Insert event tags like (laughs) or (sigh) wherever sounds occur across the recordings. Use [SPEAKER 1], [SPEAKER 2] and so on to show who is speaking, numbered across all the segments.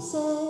[SPEAKER 1] easy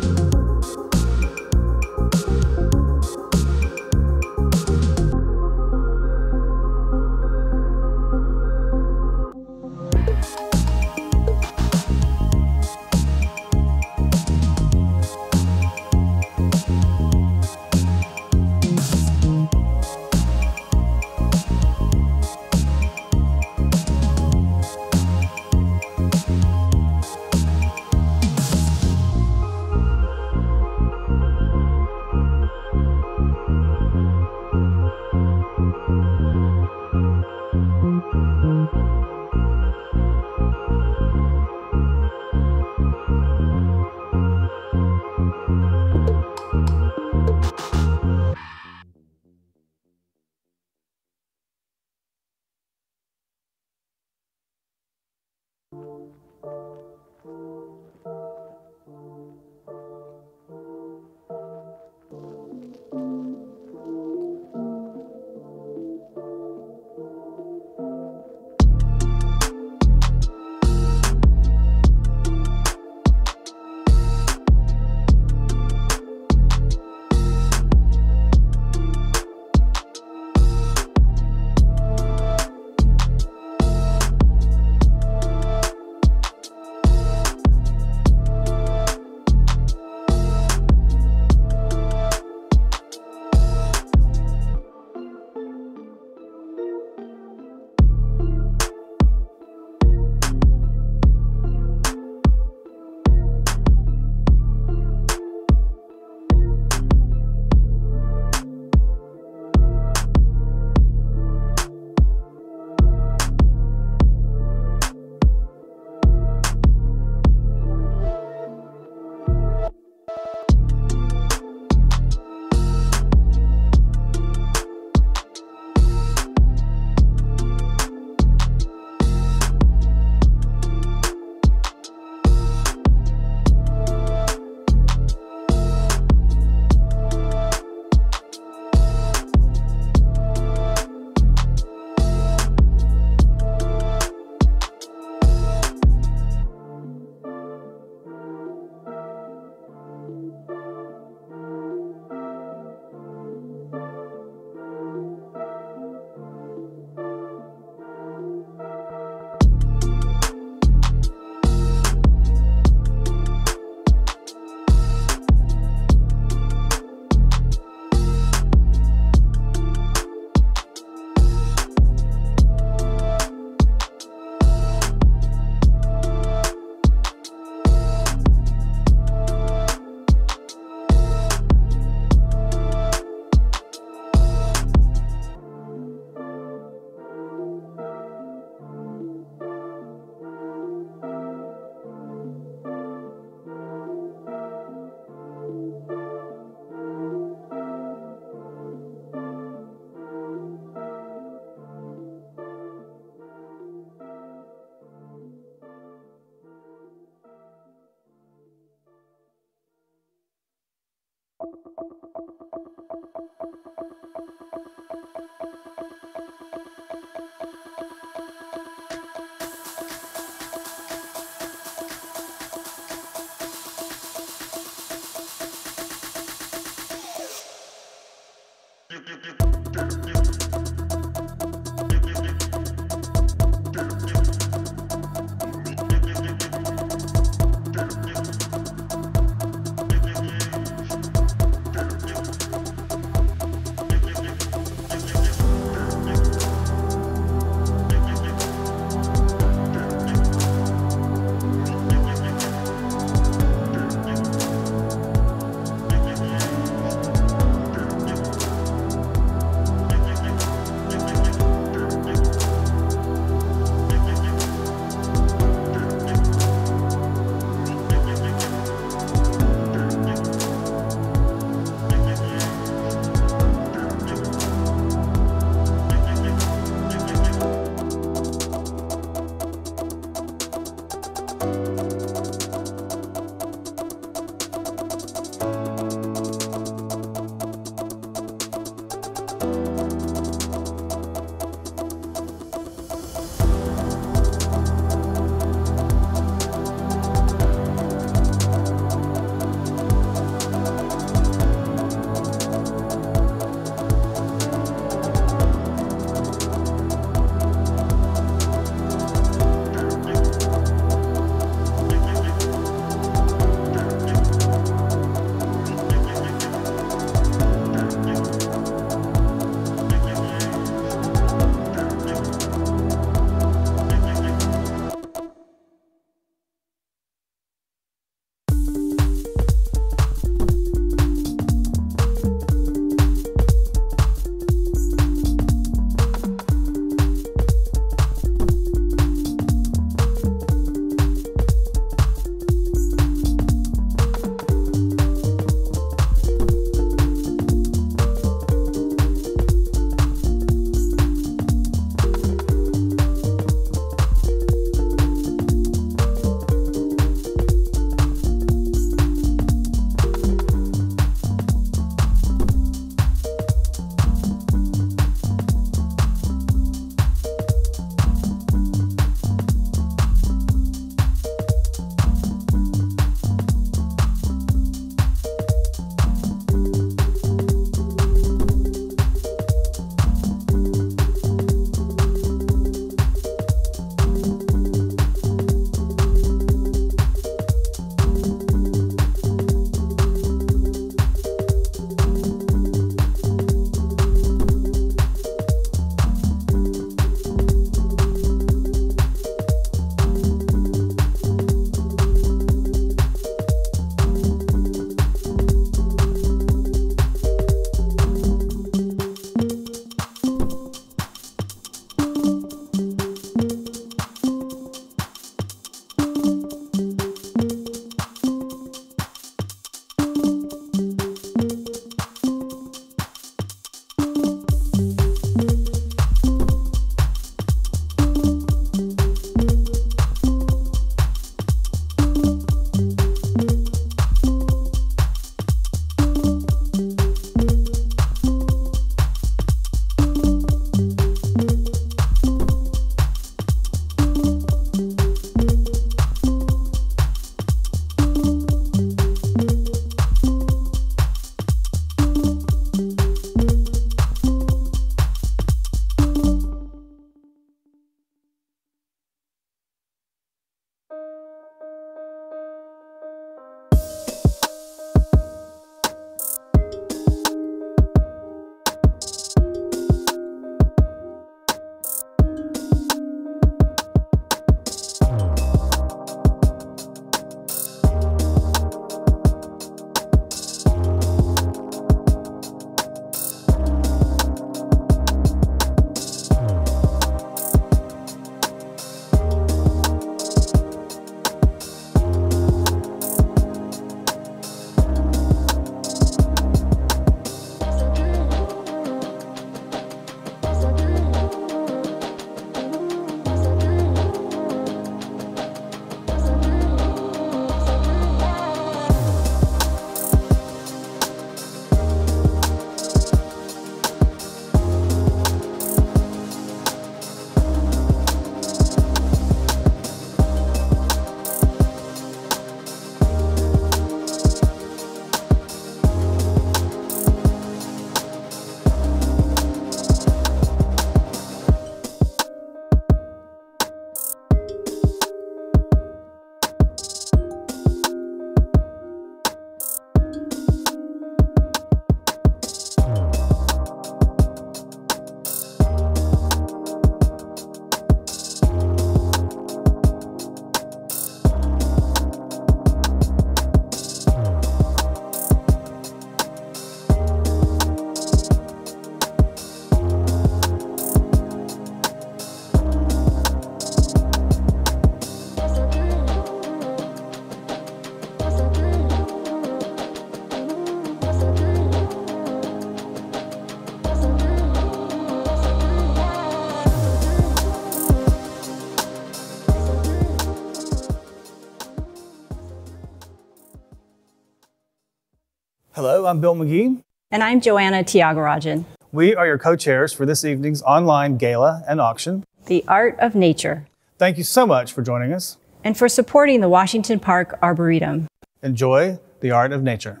[SPEAKER 2] Hello, I'm Bill McGee.
[SPEAKER 3] And I'm Joanna Tiagarajan.
[SPEAKER 2] We are your co chairs for this evening's online gala and auction,
[SPEAKER 3] The Art of Nature,
[SPEAKER 2] Thank you so much for joining us.
[SPEAKER 3] and for supporting the Washington Park Arboretum.
[SPEAKER 2] Enjoy the art of nature.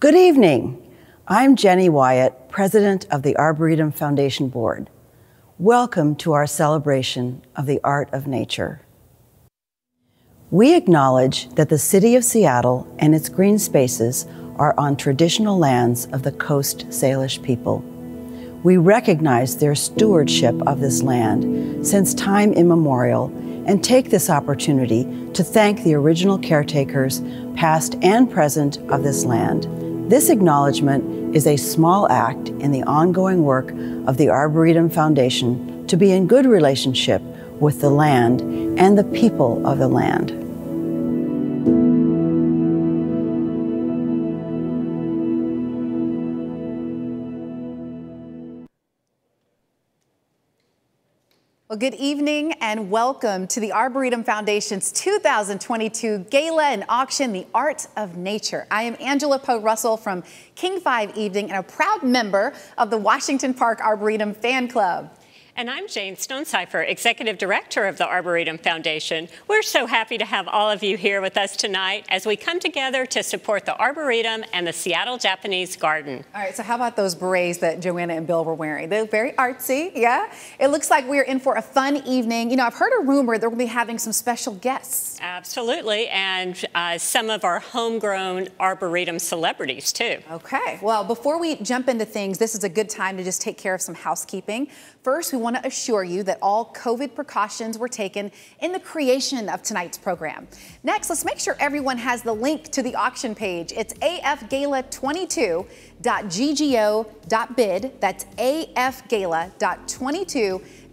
[SPEAKER 4] Good evening. I'm Jenny Wyatt, President of the Arboretum Foundation Board. Welcome to our celebration of the art of nature. We acknowledge that the City of Seattle and its green spaces are on traditional lands of the Coast Salish people. We recognize their stewardship of this land since time immemorial and take this opportunity to thank the original caretakers, past and present, of this land. This acknowledgement is a small act in the ongoing work of the Arboretum Foundation to be in good relationship with the land and the people of the land.
[SPEAKER 5] Well, good evening and welcome to the Arboretum Foundation's 2022 Gala and Auction, The Art of Nature. I am Angela Poe Russell from King 5 Evening and a proud member of the Washington Park Arboretum Fan Club.
[SPEAKER 6] And I'm Jane Stonecipher, Executive Director of the Arboretum Foundation. We're so happy to have all of you here with us tonight as we come together to support the Arboretum and the Seattle Japanese Garden.
[SPEAKER 5] All right, so how about those berets that Joanna and Bill were wearing? They're very artsy, yeah? It looks like we're in for a fun evening. You know, I've heard a rumor that we'll be having some special guests.
[SPEAKER 6] Absolutely, and uh, some of our homegrown Arboretum celebrities, too.
[SPEAKER 5] Okay, well, before we jump into things, this is a good time to just take care of some housekeeping. First, we want to assure you that all COVID precautions were taken in the creation of tonight's program. Next, let's make sure everyone has the link to the auction page. It's afgala22.ggo.bid. That's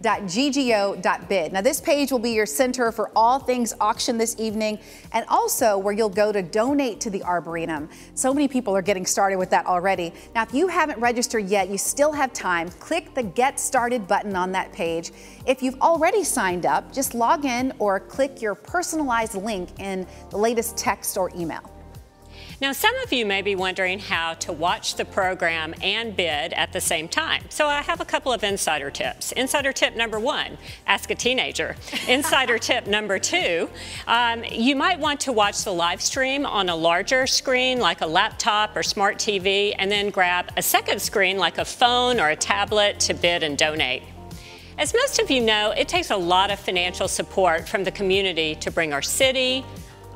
[SPEAKER 5] afgala.22.ggo.bid. Now, this page will be your center for all things auction this evening and also where you'll go to donate to the Arboretum. So many people are getting started with that already. Now, if you haven't registered yet, you still have time. Click the Get Started button on that page. If you've already signed up, just log in or click your personalized link in the latest text or email.
[SPEAKER 6] Now, some of you may be wondering how to watch the program and bid at the same time. So I have a couple of insider tips. Insider tip number one, ask a teenager. Insider (laughs) tip number two, um, you might want to watch the live stream on a larger screen like a laptop or smart TV and then grab a second screen like a phone or a tablet to bid and donate. As most of you know, it takes a lot of financial support from the community to bring our city,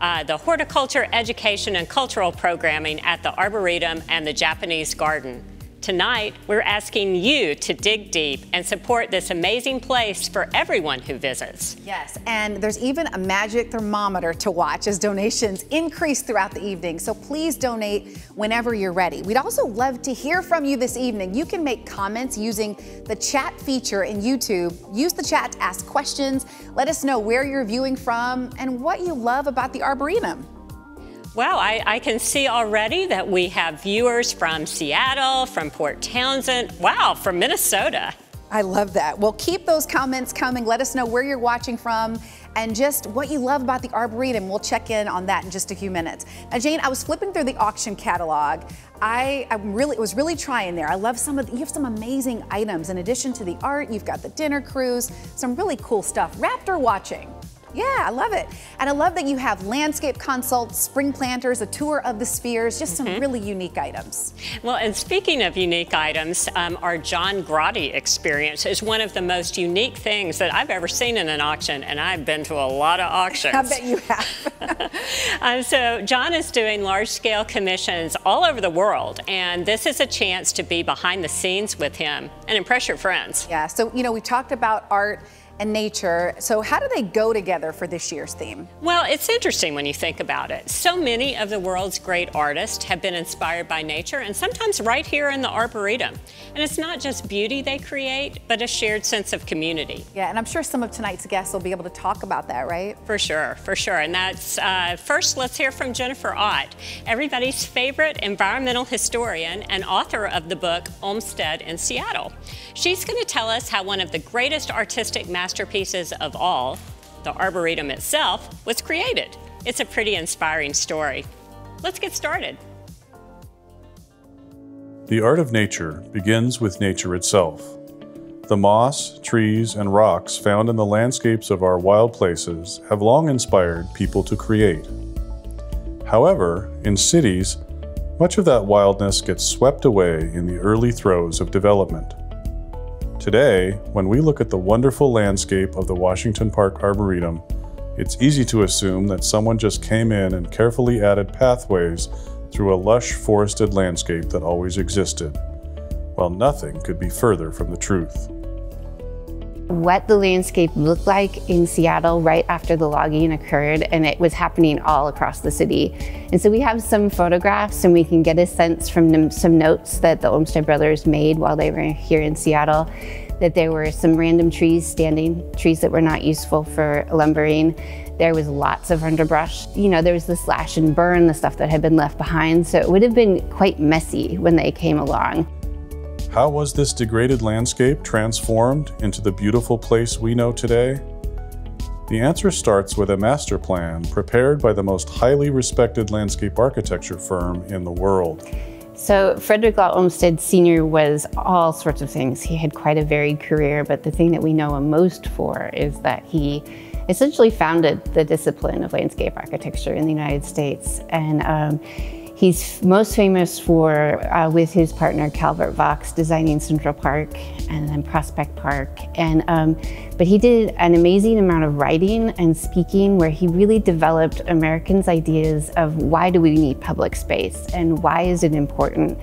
[SPEAKER 6] uh, the horticulture, education, and cultural programming at the Arboretum and the Japanese Garden. Tonight, we're asking you to dig deep and support this amazing place for everyone who visits.
[SPEAKER 5] Yes, and there's even a magic thermometer to watch as donations increase throughout the evening. So please donate whenever you're ready. We'd also love to hear from you this evening. You can make comments using the chat feature in YouTube. Use the chat to ask questions. Let us know where you're viewing from and what you love about the Arboretum.
[SPEAKER 6] Wow, I, I, can see already that we have viewers from Seattle, from Port Townsend, wow, from Minnesota.
[SPEAKER 5] I love that. Well, keep those comments coming. Let us know where you're watching from and just what you love about the Arboretum. We'll check in on that in just a few minutes. Now, Jane, I was flipping through the auction catalog. I, I'm really it was really trying there. I love some of the, you have some amazing items. In addition to the art, you've got the dinner cruise, some really cool stuff. Raptor watching. Yeah, I love it. And I love that you have landscape consults, spring planters, a tour of the spheres, just some mm -hmm. really unique items.
[SPEAKER 6] Well, and speaking of unique items, um, our John Grade experience is one of the most unique things that I've ever seen in an auction, and I've been to a lot of (laughs) auctions.
[SPEAKER 5] I bet you have.
[SPEAKER 6] um, (laughs) so John is doing large-scale commissions all over the world, and this is a chance to be behind the scenes with him and impress your friends.
[SPEAKER 5] Yeah, so, you know, we talked about art and nature. So how do they go together for this year's theme?
[SPEAKER 6] Well, it's interesting when you think about it. So many of the world's great artists have been inspired by nature and sometimes right here in the Arboretum. And it's not just beauty they create, but a shared sense of community.
[SPEAKER 5] Yeah, and I'm sure some of tonight's guests will be able to talk about that, right?
[SPEAKER 6] For sure, for sure. And that's, uh, first let's hear from Jennifer Ott, everybody's favorite environmental historian and author of the book Olmsted in Seattle. She's gonna tell us how one of the greatest artistic masterpieces of all, the Arboretum itself, was created. It's a pretty inspiring story. Let's get started.
[SPEAKER 7] The art of nature begins with nature itself. The moss, trees, and rocks found in the landscapes of our wild places have long inspired people to create. However, in cities, much of that wildness gets swept away in the early throes of development. Today, when we look at the wonderful landscape of the Washington Park Arboretum, it's easy to assume that someone just came in and carefully added pathways through a lush forested landscape that always existed. While nothing could be further from the truth
[SPEAKER 8] what the landscape looked like in Seattle right after the logging occurred, and it was happening all across the city. And so we have some photographs, and we can get a sense from some notes that the Olmsted brothers made while they were here in Seattle that there were some random trees standing, trees that were not useful for lumbering. There was lots of underbrush. You know, there was the slash and burn, the stuff that had been left behind. So it would have been quite messy when they came along.
[SPEAKER 7] How was this degraded landscape transformed into the beautiful place we know today? The answer starts with a master plan prepared by the most highly respected landscape architecture firm in the world.
[SPEAKER 8] So Frederick Law Olmsted Sr. was all sorts of things. He had quite a varied career, but the thing that we know him most for is that he essentially founded the discipline of landscape architecture in the United States. And um, He's most famous for, uh, with his partner Calvert Vaux, designing Central Park and then Prospect Park. And, um, but he did an amazing amount of writing and speaking where he really developed Americans' ideas of why do we need public space and why is it important.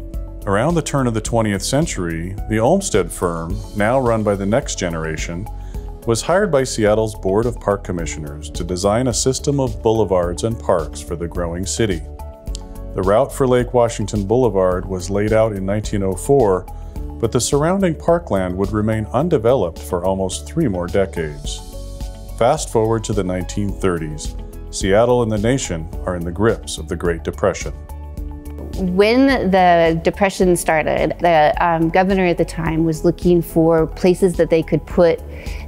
[SPEAKER 7] Around the turn of the 20th century, the Olmsted firm, now run by the next generation, was hired by Seattle's Board of Park Commissioners to design a system of boulevards and parks for the growing city. The route for Lake Washington Boulevard was laid out in 1904, but the surrounding parkland would remain undeveloped for almost three more decades. Fast forward to the 1930s, Seattle and the nation are in the grips of the Great Depression.
[SPEAKER 8] When the Depression started, the um, governor at the time was looking for places that they could put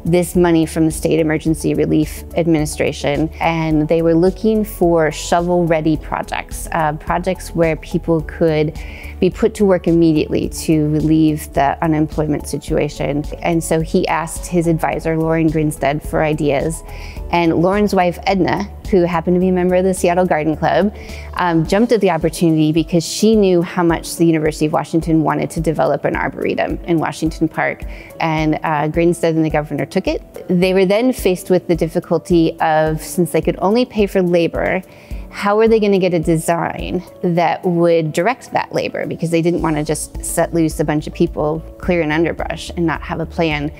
[SPEAKER 8] this money from the State Emergency Relief Administration, and they were looking for shovel-ready projects, uh, projects where people could be put to work immediately to relieve the unemployment situation. And so he asked his advisor, Loren Grinstead, for ideas. And Loren's wife, Edna, who happened to be a member of the Seattle Garden Club, um, jumped at the opportunity because she knew how much the University of Washington wanted to develop an arboretum in Washington Park. And uh, Grinstead and the governor took it. They were then faced with the difficulty of, since they could only pay for labor, how are they going to get a design that would direct that labor? Because they didn't want to just set loose a bunch of people clearing underbrush and not have a plan.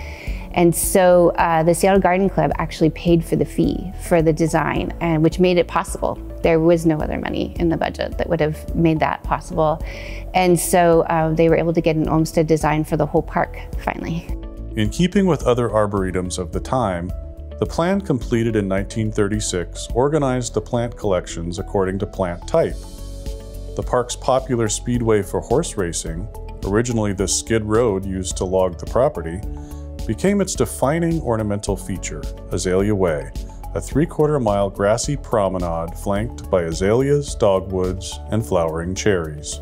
[SPEAKER 8] And so uh, the Seattle Garden Club actually paid for the fee for the design, and which made it possible. There was no other money in the budget that would have made that possible. And so uh, they were able to get an Olmsted design for the whole park finally.
[SPEAKER 7] In keeping with other arboretums of the time, the plan completed in 1936 organized the plant collections according to plant type. The park's popular speedway for horse racing, originally the skid road used to log the property, became its defining ornamental feature, Azalea Way, a three-quarter mile grassy promenade flanked by azaleas, dogwoods, and flowering cherries.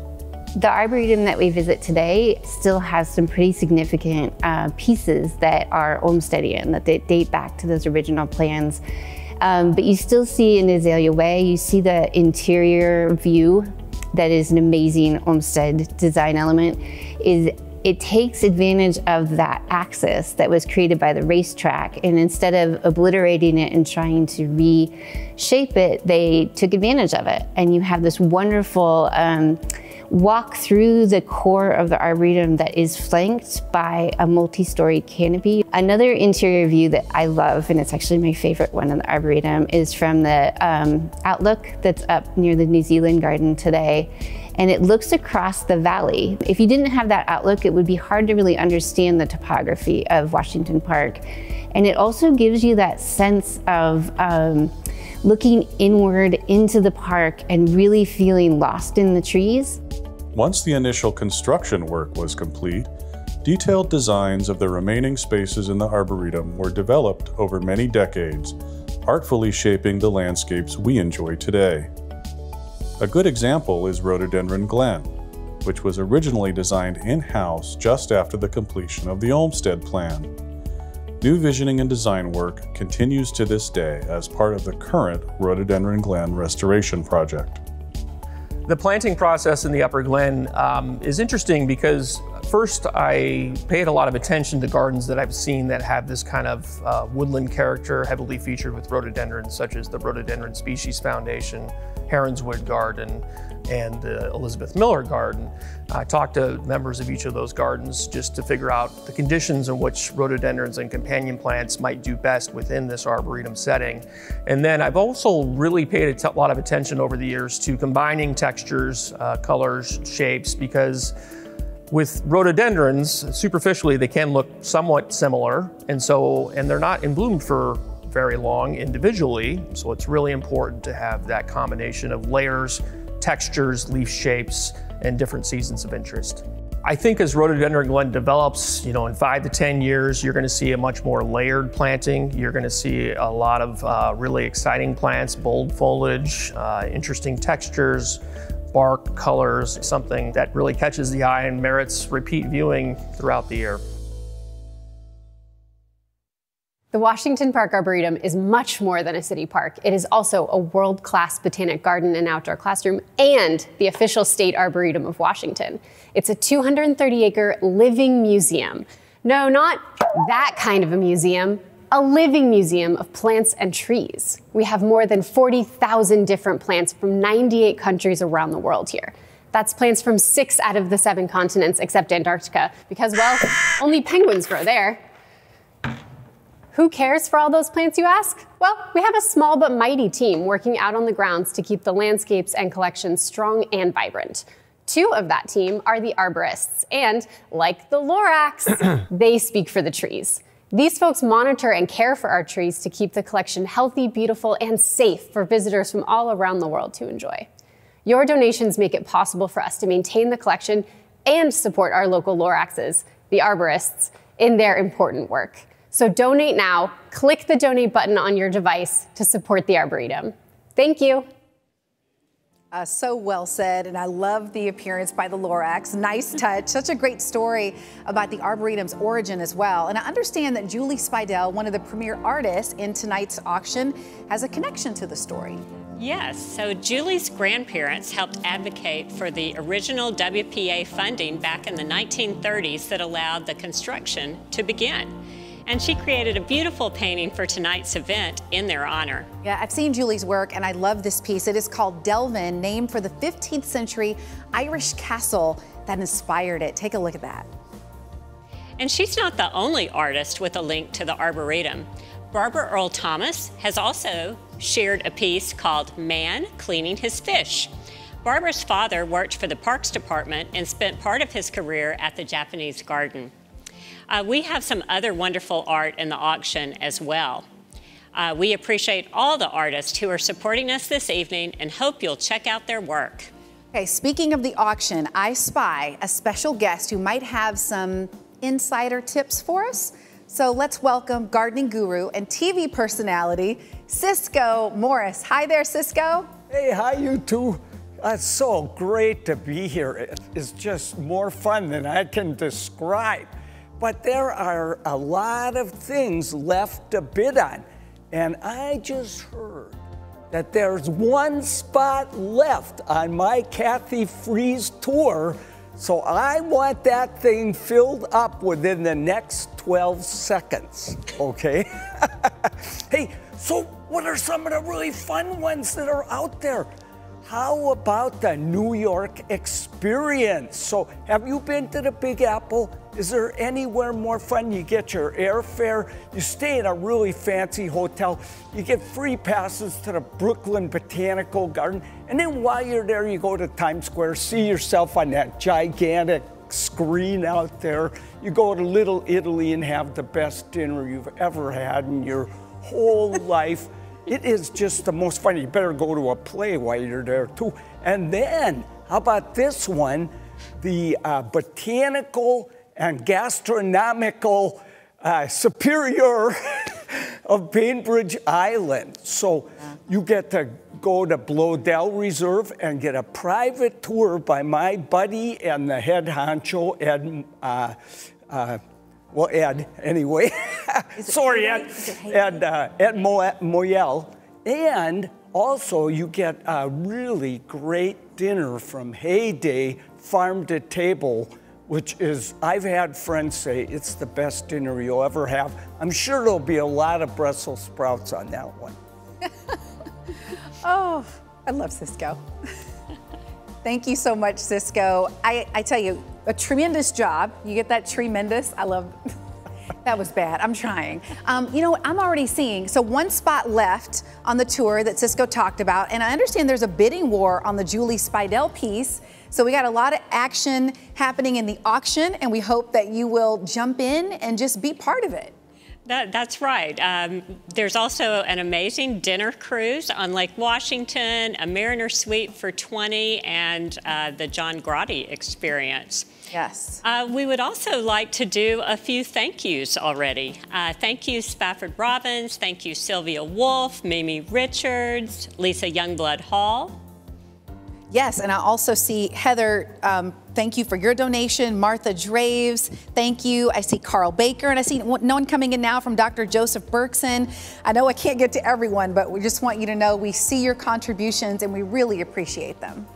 [SPEAKER 8] The Arboretum that we visit today still has some pretty significant uh, pieces that are Olmstedian, that they date back to those original plans. Um, but you still see in Azalea Way, you see the interior view that is an amazing Olmsted design element. Is it takes advantage of that axis that was created by the racetrack and instead of obliterating it and trying to reshape it, they took advantage of it. And you have this wonderful um, walk through the core of the Arboretum that is flanked by a multi-story canopy. Another interior view that I love, and it's actually my favorite one in the Arboretum, is from the um, outlook that's up near the New Zealand Garden today and it looks across the valley. If you didn't have that outlook, it would be hard to really understand the topography of Washington Park. And it also gives you that sense of um, looking inward into the park and really feeling lost in the trees.
[SPEAKER 7] Once the initial construction work was complete, detailed designs of the remaining spaces in the Arboretum were developed over many decades, artfully shaping the landscapes we enjoy today. A good example is Rhododendron Glen, which was originally designed in-house just after the completion of the Olmsted Plan. New visioning and design work continues to this day as part of the current Rhododendron Glen restoration project.
[SPEAKER 9] The planting process in the Upper Glen um, is interesting because first I paid a lot of attention to gardens that I've seen that have this kind of uh, woodland character, heavily featured with rhododendrons, such as the Rhododendron Species Foundation, Heronswood Garden, and the Elizabeth Miller Garden. I talked to members of each of those gardens just to figure out the conditions in which rhododendrons and companion plants might do best within this arboretum setting. And then I've also really paid a lot of attention over the years to combining textures, uh, colors, shapes, because with rhododendrons, superficially, they can look somewhat similar. And so, and they're not in bloom for very long individually. So it's really important to have that combination of layers, textures, leaf shapes, and different seasons of interest. I think as rhododendron glen develops, you know, in five to 10 years, you're gonna see a much more layered planting. You're gonna see a lot of uh, really exciting plants, bold foliage, uh, interesting textures, bark, colors, something that really catches the eye and merits repeat viewing throughout the year.
[SPEAKER 10] The Washington Park Arboretum is much more than a city park. It is also a world class botanic garden and outdoor classroom and the official state arboretum of Washington. It's a 230 acre living museum. No, not that kind of a museum, a living museum of plants and trees. We have more than 40,000 different plants from 98 countries around the world here. That's plants from six out of the seven continents except Antarctica, because, well, only penguins grow there. Who cares for all those plants, you ask? Well, we have a small but mighty team working out on the grounds to keep the landscapes and collections strong and vibrant. Two of that team are the arborists, and like the Lorax, (coughs) they speak for the trees. These folks monitor and care for our trees to keep the collection healthy, beautiful, and safe for visitors from all around the world to enjoy. Your donations make it possible for us to maintain the collection and support our local Loraxes, the arborists, in their important work. So donate now. Click the donate button on your device to support the Arboretum. Thank you.
[SPEAKER 5] Uh, so well said, and I love the appearance by the Lorax. Nice touch. Such a great story about the Arboretum's origin as well. And I understand that Julie Speidel, one of the premier artists in tonight's auction, has a connection to the story.
[SPEAKER 6] Yes, so Julie's grandparents helped advocate for the original WPA funding back in the 1930s that allowed the construction to begin and she created a beautiful painting for tonight's event in their honor.
[SPEAKER 5] Yeah, I've seen Julie's work and I love this piece. It is called Delvin, named for the 15th century Irish castle that inspired it. Take a look at that.
[SPEAKER 6] And she's not the only artist with a link to the Arboretum. Barbara Earl Thomas has also shared a piece called Man Cleaning His Fish. Barbara's father worked for the Parks Department and spent part of his career at the Japanese Garden. Uh, we have some other wonderful art in the auction as well. Uh, we appreciate all the artists who are supporting us this evening and hope you'll check out their work.
[SPEAKER 5] Okay, speaking of the auction, I spy a special guest who might have some insider tips for us. So let's welcome gardening guru and TV personality, Cisco Morris. Hi there, Cisco.
[SPEAKER 11] Hey, hi, you two. It's so great to be here. It's just more fun than I can describe. But there are a lot of things left to bid on. And I just heard that there's one spot left on my Kathy Freeze tour. So I want that thing filled up within the next 12 seconds, okay? (laughs) hey, so what are some of the really fun ones that are out there? How about the New York experience? So, have you been to the Big Apple? Is there anywhere more fun? You get your airfare, you stay in a really fancy hotel, you get free passes to the Brooklyn Botanical Garden, and then while you're there, you go to Times Square, see yourself on that gigantic screen out there. You go to Little Italy and have the best dinner you've ever had in your whole (laughs) life. It is just the most fun. You better go to a play while you're there too. And then, how about this one? The uh, botanical and gastronomical uh, superior (laughs) of Bainbridge Island. So you get to go to Bloedel Reserve and get a private tour by my buddy and the head honcho, Ed. Uh, uh, well, Ed, anyway. (laughs) Sorry, Ed. Ed, uh, Ed Mo- Moyel. And also, you get a really great dinner from Heyday Farm to Table, which is, I've had friends say it's the best dinner you'll ever have. I'm sure there'll be a lot of Brussels sprouts on that one. (laughs)
[SPEAKER 5] Oh, I love Cisco. (laughs) Thank you so much, Cisco. I, I tell you, a tremendous job. You get that tremendous? I love (laughs) that was bad. I'm trying. Um, you know? I'm already seeing. So, one spot left on the tour that Cisco talked about. And I understand there's a bidding war on the Julie Speidel piece. So, we got a lot of action happening in the auction. And we hope that you will jump in and just be part of it.
[SPEAKER 6] That, that's right. Um, there's also an amazing dinner cruise on Lake Washington, a Mariner Suite for 20, and uh, the John Grade experience.
[SPEAKER 5] Yes.
[SPEAKER 6] Uh, we would also like to do a few thank yous already. Uh, thank you, Spafford Robbins. Thank you, Sylvia Wolf, Mimi Richards, Lisa Youngblood Hall.
[SPEAKER 5] Yes, and I also see Heather, um, thank you for your donation. Martha Draves, thank you. I see Carl Baker, and I see no one coming in now from Dr. Joseph Berkson. I know I can't get to everyone, but we just want you to know we see your contributions and we really appreciate them.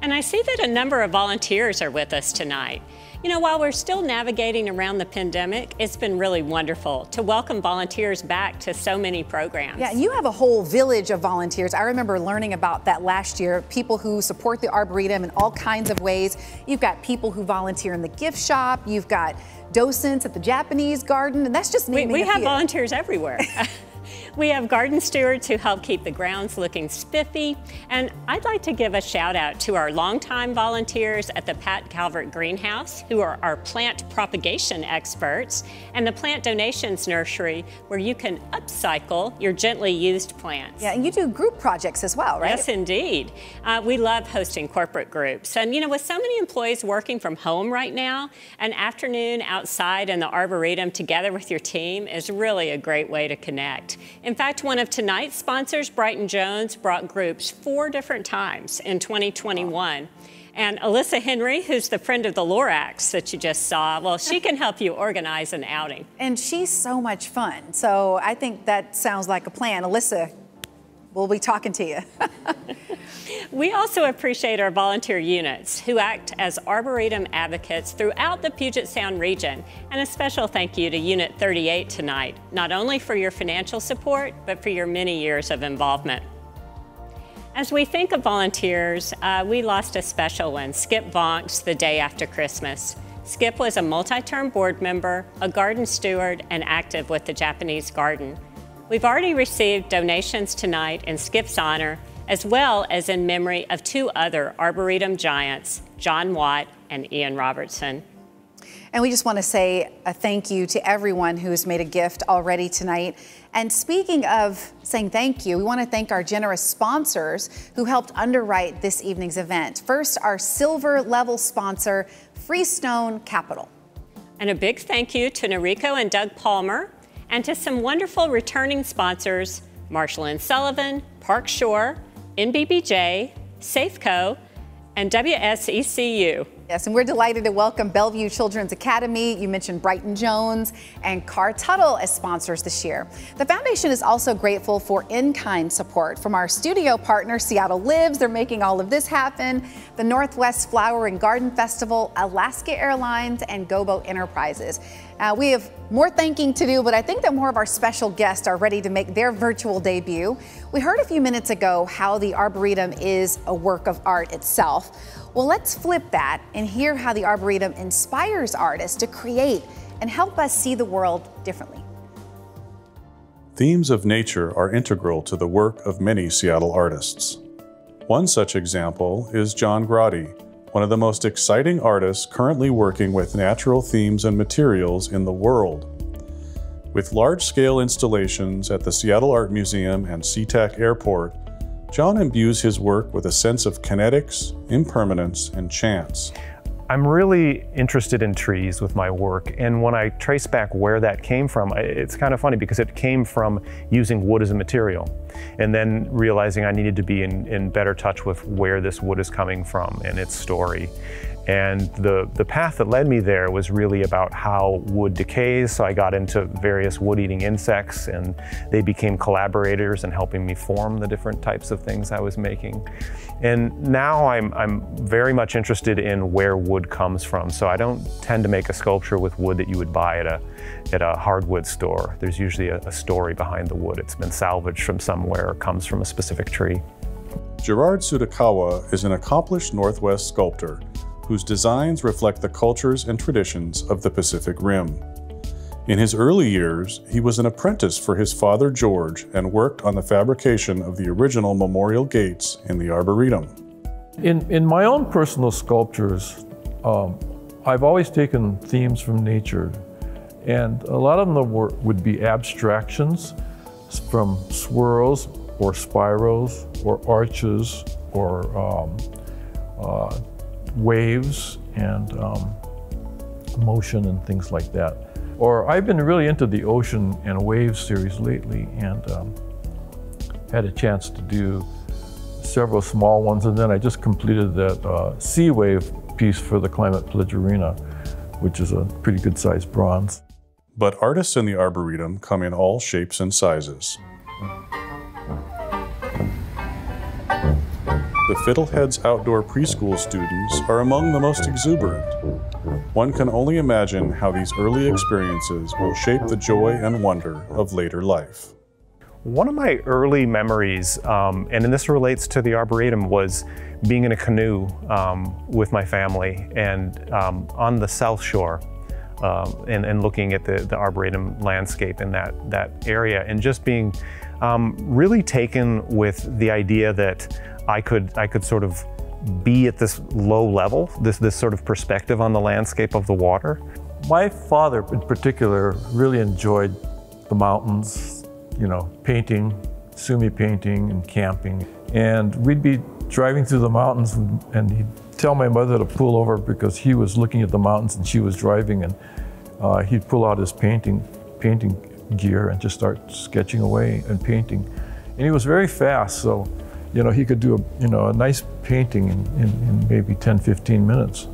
[SPEAKER 6] And I see that a number of volunteers are with us tonight. You know, while we're still navigating around the pandemic, it's been really wonderful to welcome volunteers back to so many programs.
[SPEAKER 5] Yeah, you have a whole village of volunteers. I remember learning about that last year. People who support the Arboretum in all kinds of ways. You've got people who volunteer in the gift shop. You've got docents at the Japanese garden, and that's just
[SPEAKER 6] we, we have volunteers everywhere. (laughs) We have garden stewards who help keep the grounds looking spiffy. And I'd like to give a shout out to our longtime volunteers at the Pat Calvert Greenhouse, who are our plant propagation experts, and the Plant Donations Nursery, where you can upcycle your gently used plants.
[SPEAKER 5] Yeah, and you do group projects as well, right?
[SPEAKER 6] Yes, indeed. Uh, we love hosting corporate groups. And, you know, with so many employees working from home right now, an afternoon outside in the Arboretum together with your team is really a great way to connect. In fact, one of tonight's sponsors, Brighton Jones, brought groups four different times in 2021. And Alyssa Henry, who's the friend of the Lorax that you just saw, well, she can help you organize an outing.
[SPEAKER 5] And she's so much fun. So I think that sounds like a plan. Alyssa, we'll be talking to you. (laughs)
[SPEAKER 6] we also appreciate our volunteer units who act as Arboretum advocates throughout the Puget Sound region. And a special thank you to Unit 38 tonight, not only for your financial support, but for your many years of involvement. As we think of volunteers, uh, we lost a special one, Skip Vonks, the day after Christmas. Skip was a multi-term board member, a garden steward, and active with the Japanese garden. We've already received donations tonight in Skip's honor, as well as in memory of two other Arboretum giants, John Watt and Ian Robertson.
[SPEAKER 5] And we just want to say a thank you to everyone who has made a gift already tonight. And speaking of saying thank you, we want to thank our generous sponsors who helped underwrite this evening's event. First, our silver level sponsor, Freestone Capital.
[SPEAKER 6] And a big thank you to Noriko and Doug Palmer, and to some wonderful returning sponsors Marshall Sullivan, Parkshore, NBBJ, Safeco, and WSECU.
[SPEAKER 5] Yes, and we're delighted to welcome Bellevue Children's Academy. You mentioned Brighton Jones and Karr Tuttle as sponsors this year. The foundation is also grateful for in-kind support from our studio partner, Seattle Lives. They're making all of this happen. The Northwest Flower and Garden Festival, Alaska Airlines, and Gobo Enterprises. Uh, we have more thanking to do, but I think that more of our special guests are ready to make their virtual debut. We heard a few minutes ago how the Arboretum is a work of art itself. Well, let's flip that and hear how the Arboretum inspires artists to create and help us see the world differently.
[SPEAKER 7] Themes of nature are integral to the work of many Seattle artists. One such example is John Grade, one of the most exciting artists currently working with natural themes and materials in the world. With large scale installations at the Seattle Art Museum and SeaTac Airport, John imbues his work with a sense of kinetics, impermanence, and chance.
[SPEAKER 12] I'm really interested in trees with my work, and when I trace back where that came from, it's kind of funny because it came from using wood as a material, and then realizing I needed to be in, in better touch with where this wood is coming from and its story. And the, the path that led me there was really about how wood decays. So I got into various wood eating insects and they became collaborators in helping me form the different types of things I was making. And now I'm, I'm very much interested in where wood comes from. So I don't tend to make a sculpture with wood that you would buy at a, at a hardwood store. There's usually a, a story behind the wood. It's been salvaged from somewhere or comes from a specific tree.
[SPEAKER 7] Gerard Tsutakawa is an accomplished Northwest sculptor whose designs reflect the cultures and traditions of the Pacific Rim. In his early years, he was an apprentice for his father George and worked on the fabrication of the original memorial gates in the Arboretum.
[SPEAKER 13] In, in my own personal sculptures, um, I've always taken themes from nature, and a lot of them would be abstractions from swirls or spirals or arches or um, uh, waves and um, motion and things like that. Or I've been really into the ocean and waves series lately and um, had a chance to do several small ones. And then I just completed that uh, sea wave piece for the Climate Pledge Arena, which is a pretty good sized bronze.
[SPEAKER 7] But artists in the Arboretum come in all shapes and sizes. The Fiddleheads outdoor preschool students are among the most exuberant. One can only imagine how these early experiences will shape the joy and wonder of later life.
[SPEAKER 12] One of my early memories, um, and this relates to the Arboretum, was being in a canoe um, with my family and um, on the South Shore. Um, and, and, looking at the, the Arboretum landscape in that, that area and just being um, really taken with the idea that I could, I could sort of be at this low level, this, this sort of perspective on the landscape of the water.
[SPEAKER 13] My father in particular really enjoyed the mountains, you know, painting, sumi painting and camping. And we'd be driving through the mountains and he'd tell my mother to pull over because he was looking at the mountains and she was driving and uh, he'd pull out his painting, painting gear and just start sketching away and painting. And he was very fast, so you know, he could do a, you know, a nice painting in, in, in maybe 10, 15 minutes.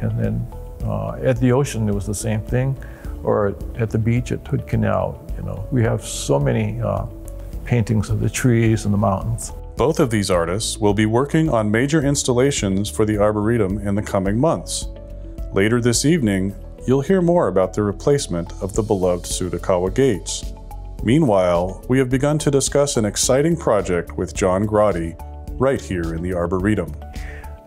[SPEAKER 13] And then uh, at the ocean, it was the same thing. Or at the beach at Hood Canal, you know, we have so many uh, paintings of the trees and the mountains.
[SPEAKER 7] Both of these artists will be working on major installations for the Arboretum in the coming months. Later this evening, you'll hear more about the replacement of the beloved Tsutakawa gates. Meanwhile, we have begun to discuss an exciting project with John Grade right here in the Arboretum.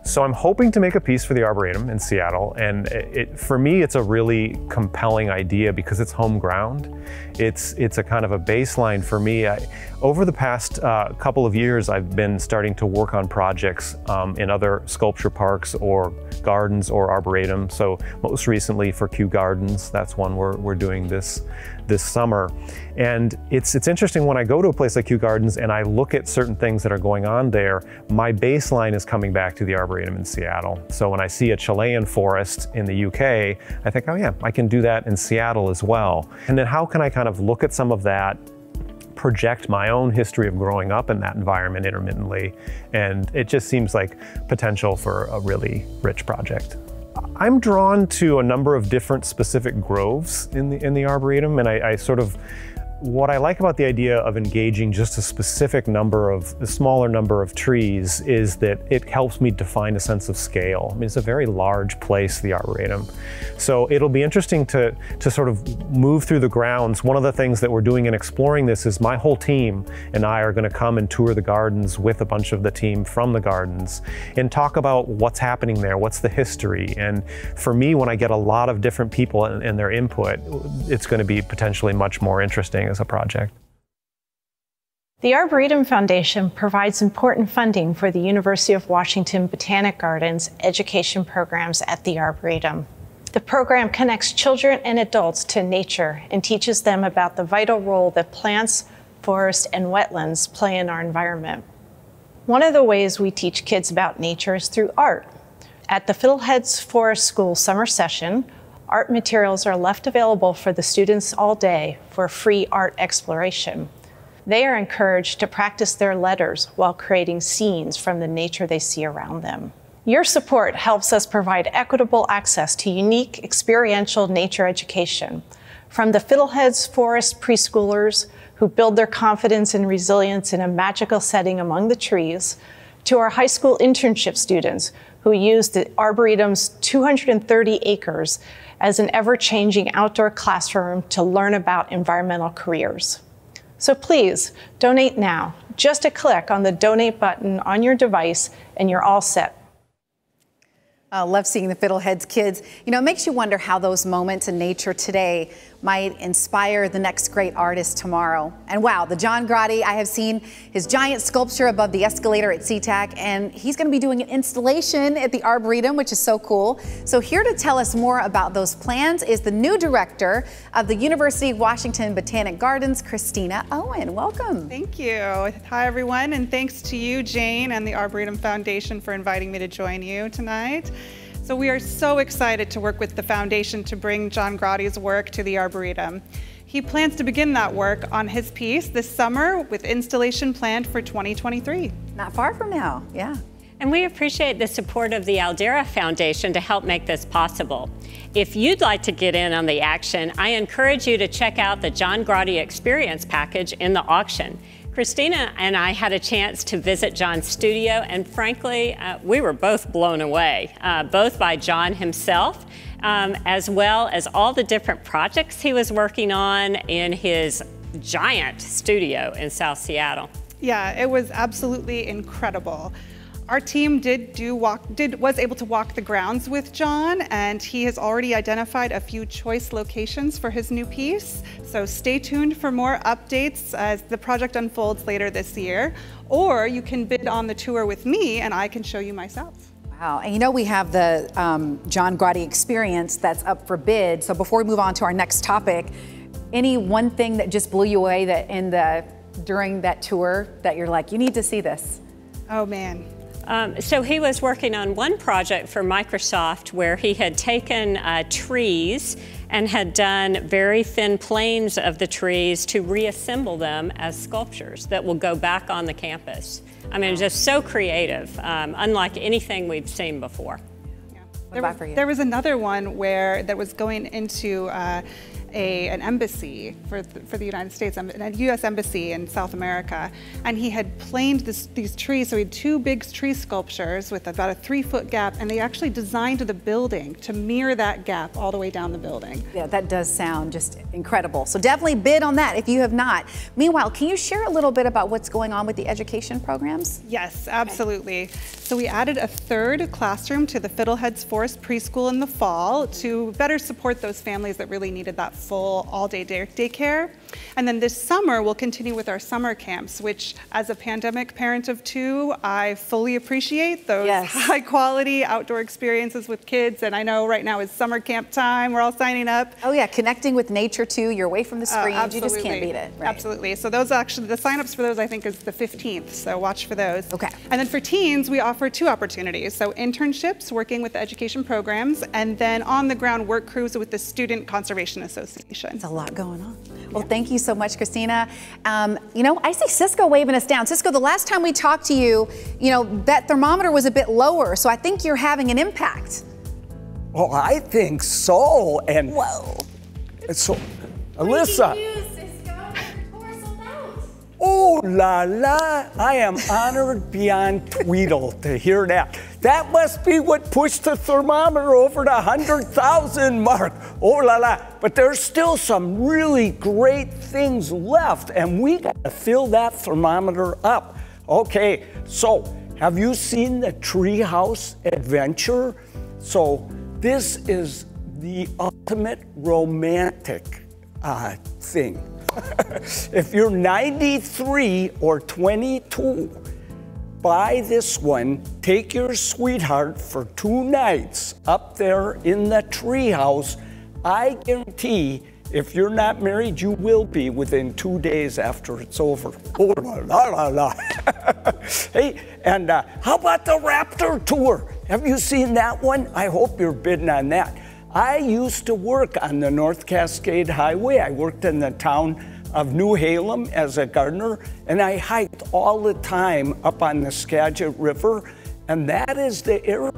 [SPEAKER 12] So I'm hoping to make a piece for the Arboretum in Seattle, and it, for me, it's a really compelling idea because it's home ground. It's it's a kind of a baseline for me. I, over the past uh, couple of years, I've been starting to work on projects um, in other sculpture parks or gardens or arboretum. So most recently for Kew Gardens, that's one we're, we're doing this this summer. And it's, it's interesting when I go to a place like Kew Gardens and I look at certain things that are going on there, my baseline is coming back to the Arboretum in Seattle. So when I see a Chilean forest in the UK, I think, oh yeah, I can do that in Seattle as well. And then how can I kind of look at some of that project my own history of growing up in that environment intermittently. And it just seems like potential for a really rich project. I'm drawn to a number of different specific groves in the in the arboretum, and I, I sort of what I like about the idea of engaging just a specific number of, a smaller number of trees is that it helps me define a sense of scale. I mean, it's a very large place, the Arboretum. So it'll be interesting to, to sort of move through the grounds. One of the things that we're doing in exploring this is my whole team and I are gonna come and tour the gardens with a bunch of the team from the gardens and talk about what's happening there, what's the history. And for me, when I get a lot of different people and, and their input, it's gonna be potentially much more interesting as a project.
[SPEAKER 14] The Arboretum Foundation provides important funding for the University of Washington Botanic Gardens education programs at the Arboretum. The program connects children and adults to nature and teaches them about the vital role that plants, forests, and wetlands play in our environment. One of the ways we teach kids about nature is through art. At the Fiddleheads Forest School summer session, art materials are left available for the students all day for free art exploration. They are encouraged to practice their letters while creating scenes from the nature they see around them. Your support helps us provide equitable access to unique experiential nature education from the Fiddleheads Forest preschoolers who build their confidence and resilience in a magical setting among the trees, to our high school internship students who use the Arboretum's 230 acres as an ever changing outdoor classroom to learn about environmental careers. So please donate now. Just a click on the donate button on your device, and you're all set.
[SPEAKER 5] I love seeing the Fiddleheads kids. You know, it makes you wonder how those moments in nature today might inspire the next great artist tomorrow. And wow, the John Grade, I have seen his giant sculpture above the escalator at SeaTac, and he's going to be doing an installation at the Arboretum, which is so cool. So here to tell us more about those plans is the new director of the University of Washington Botanic Gardens, Christina Owen. Welcome.
[SPEAKER 15] Thank you. Hi, everyone, and thanks to you, Jane, and the Arboretum Foundation for inviting me to join you tonight. So we are so excited to work with the foundation to bring John Grade's work to the Arboretum. He plans to begin that work on his piece this summer with installation planned for 2023.
[SPEAKER 5] Not far from now, yeah.
[SPEAKER 6] And we appreciate the support of the Aldera Foundation to help make this possible. If you'd like to get in on the action, I encourage you to check out the John Grade Experience package in the auction. Christina and I had a chance to visit John's studio, and frankly, uh, we were both blown away, uh, both by John himself, um, as well as all the different projects he was working on in his giant studio in South Seattle.
[SPEAKER 15] Yeah, it was absolutely incredible. Our team did do walk did was able to walk the grounds with John and he has already identified a few choice locations for his new piece. So stay tuned for more updates as the project unfolds later this year or you can bid on the tour with me and I can show you myself.
[SPEAKER 5] Wow, and you know we have the um, John Grade experience that's up for bid. So before we move on to our next topic, any one thing that just blew you away that in the during that tour that you're like, you need to see this?
[SPEAKER 15] Oh man,
[SPEAKER 6] um, so he was working on one project for Microsoft where he had taken uh, trees and had done very thin planes of the trees to reassemble them as sculptures that will go back on the campus. I mean, just so creative, um, unlike anything we've seen before.
[SPEAKER 15] There was, there was, another one where that was going into uh, a, an embassy for the, for the United States, a U.S. embassy in South America, and he had planed this, these trees. So he had two big tree sculptures with about a three-foot gap, and they actually designed the building to mirror that gap all the way down the building.
[SPEAKER 5] Yeah, that does sound just incredible. So definitely bid on that if you have not. Meanwhile, can you share a little bit about what's going on with the education programs?
[SPEAKER 15] Yes, absolutely. Okay. So we added a third classroom to the Fiddleheads Forest Preschool in the fall to better support those families that really needed that full all-day day daycare. And then this summer, we'll continue with our summer camps, which as a pandemic parent of two, I fully appreciate those yes. (laughs) high quality outdoor experiences with kids. And I know right now is summer camp time. We're all signing up.
[SPEAKER 5] Oh yeah, connecting with nature too. You're away from the uh, screens. Uh, you just can't beat it.
[SPEAKER 15] Right. Absolutely. So those actually, the signups for those I think is the 15th. So watch for those.
[SPEAKER 5] Okay.
[SPEAKER 15] And then for teens, we offer two opportunities. So internships, working with the education programs, and then on the ground work crews with the Student Conservation Association.
[SPEAKER 5] It's a lot going on. Well, yeah. thank Thank you so much, Christina. Um, you know, I see Cisco waving us down. Cisco, the last time we talked to you, you know, that thermometer was a bit lower, so I think you're having an impact.
[SPEAKER 11] Well, I think so. And
[SPEAKER 5] whoa.
[SPEAKER 11] So, Alyssa. Oh la la, I am honored beyond Tweedle to hear that. That must be what pushed the thermometer over the 100,000 mark. Oh la la. But there's still some really great things left, and we got to fill that thermometer up. Okay, so have you seen the Treehouse Adventure? So this is the ultimate romantic uh, thing. (laughs) if you're 93 or 22, buy this one, take your sweetheart for two nights up there in the treehouse. I guarantee if you're not married, you will be within two days after it's over. (laughs) Oh, la, la, la, (laughs) hey, and uh, how about the Raptor Tour? Have you seen that one? I hope you're bidding on that. I used to work on the North Cascade Highway. I worked in the town of Newhalem as a gardener, and I hiked all the time up on the Skagit River, and that is the area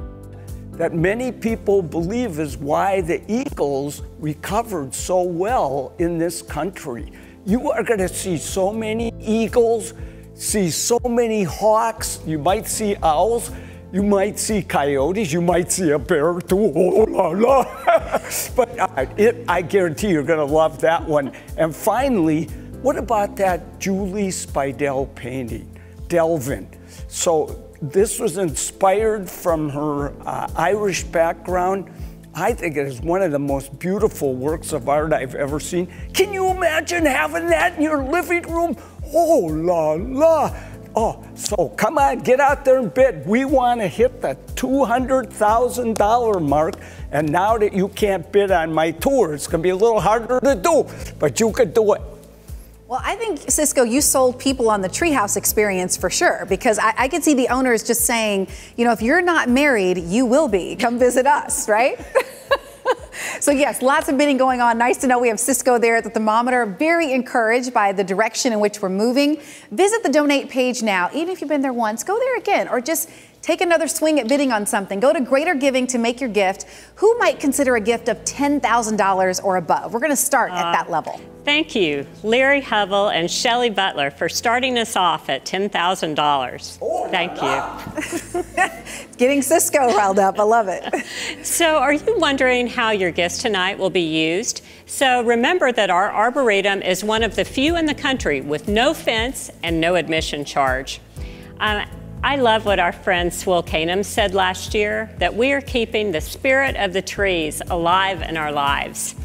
[SPEAKER 11] that many people believe is why the eagles recovered so well in this country. You are going to see so many eagles, see so many hawks, you might see owls. You might see coyotes, you might see a bear too. Oh la la! (laughs) but uh, it, I guarantee you're going to love that one. And finally, what about that Julie Speidel painting, Delvin? So this was inspired from her uh, Irish background. I think it is one of the most beautiful works of art I've ever seen. Can you imagine having that in your living room? Oh la la! Oh, so come on, get out there and bid. We want to hit the $200,000 mark. And now that you can't bid on my tour, it's going to be a little harder to do, but you could do it.
[SPEAKER 5] Well, I think, Cisco, you sold people on the treehouse experience for sure, because I, I could see the owners just saying, you know, if you're not married, you will be. Come visit us, right? (laughs) So yes, lots of bidding going on. Nice to know we have Cisco there at the thermometer. Very encouraged by the direction in which we're moving. Visit the donate page now. Even if you've been there once, go there again or just Take another swing at bidding on something. Go to Greater Giving to make your gift. Who might consider a gift of $10,000 or above? We're going to start uh, at that level.
[SPEAKER 6] Thank you, Larry Hubble and Shelly Butler, for starting us off at $10,000. Oh, Thank
[SPEAKER 5] you. (laughs) Getting Cisco riled up. I love it. (laughs)
[SPEAKER 6] so, are you wondering how your gifts tonight will be used? So, remember that our Arboretum is one of the few in the country with no fence and no admission charge. Um, I love what our friend Swill Canum said last year that we are keeping the spirit of the trees alive in our lives.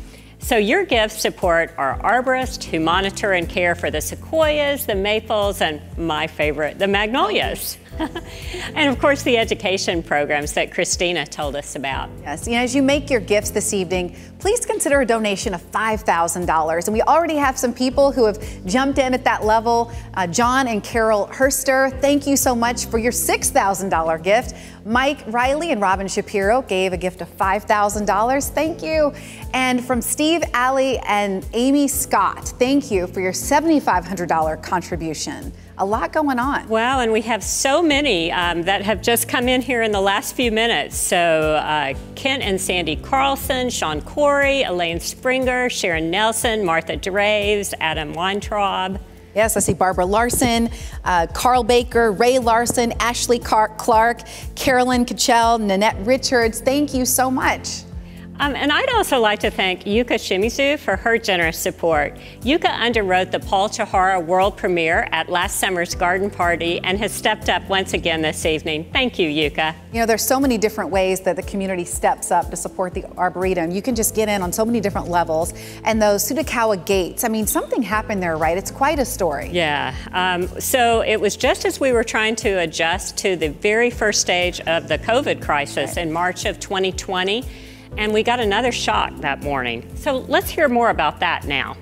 [SPEAKER 6] So your gifts support our arborists who monitor and care for the sequoias, the maples, and my favorite, the magnolias. (laughs) and of course, the education programs that Christina told us about.
[SPEAKER 5] Yes, you know, as you make your gifts this evening, please consider a donation of $5,000. And we already have some people who have jumped in at that level. Uh, John and Carol Herster, thank you so much for your $6,000 gift. Mike Riley and Robin Shapiro gave a gift of $5,000. Thank you. And from Steve Alley and Amy Scott, thank you for your $7,500 contribution a lot going on.
[SPEAKER 6] Well, and we have so many um, that have just come in here in the last few minutes. So uh, Kent and Sandy Carlson, Sean Corey, Elaine Springer, Sharon Nelson, Martha Draves, Adam Weintraub.
[SPEAKER 5] Yes, I see Barbara Larson, uh, Carl Baker, Ray Larson, Ashley Clark, Carolyn Kachel, Nanette Richards. Thank you so much.
[SPEAKER 6] Um, and I'd also like to thank Yuka Shimizu for her generous support. Yuka underwrote the Paul Chihara world premiere at last summer's garden party and has stepped up once again this evening. Thank you, Yuka.
[SPEAKER 5] You know, there's so many different ways that the community steps up to support the Arboretum. You can just get in on so many different levels. And those Tsutakawa gates, I mean, something happened there, right? It's quite a story.
[SPEAKER 6] Yeah. Um, so it was just as we were trying to adjust to the very first stage of the COVID crisis right. in March of 2020 and we got another shock that morning. So let's hear more about that now.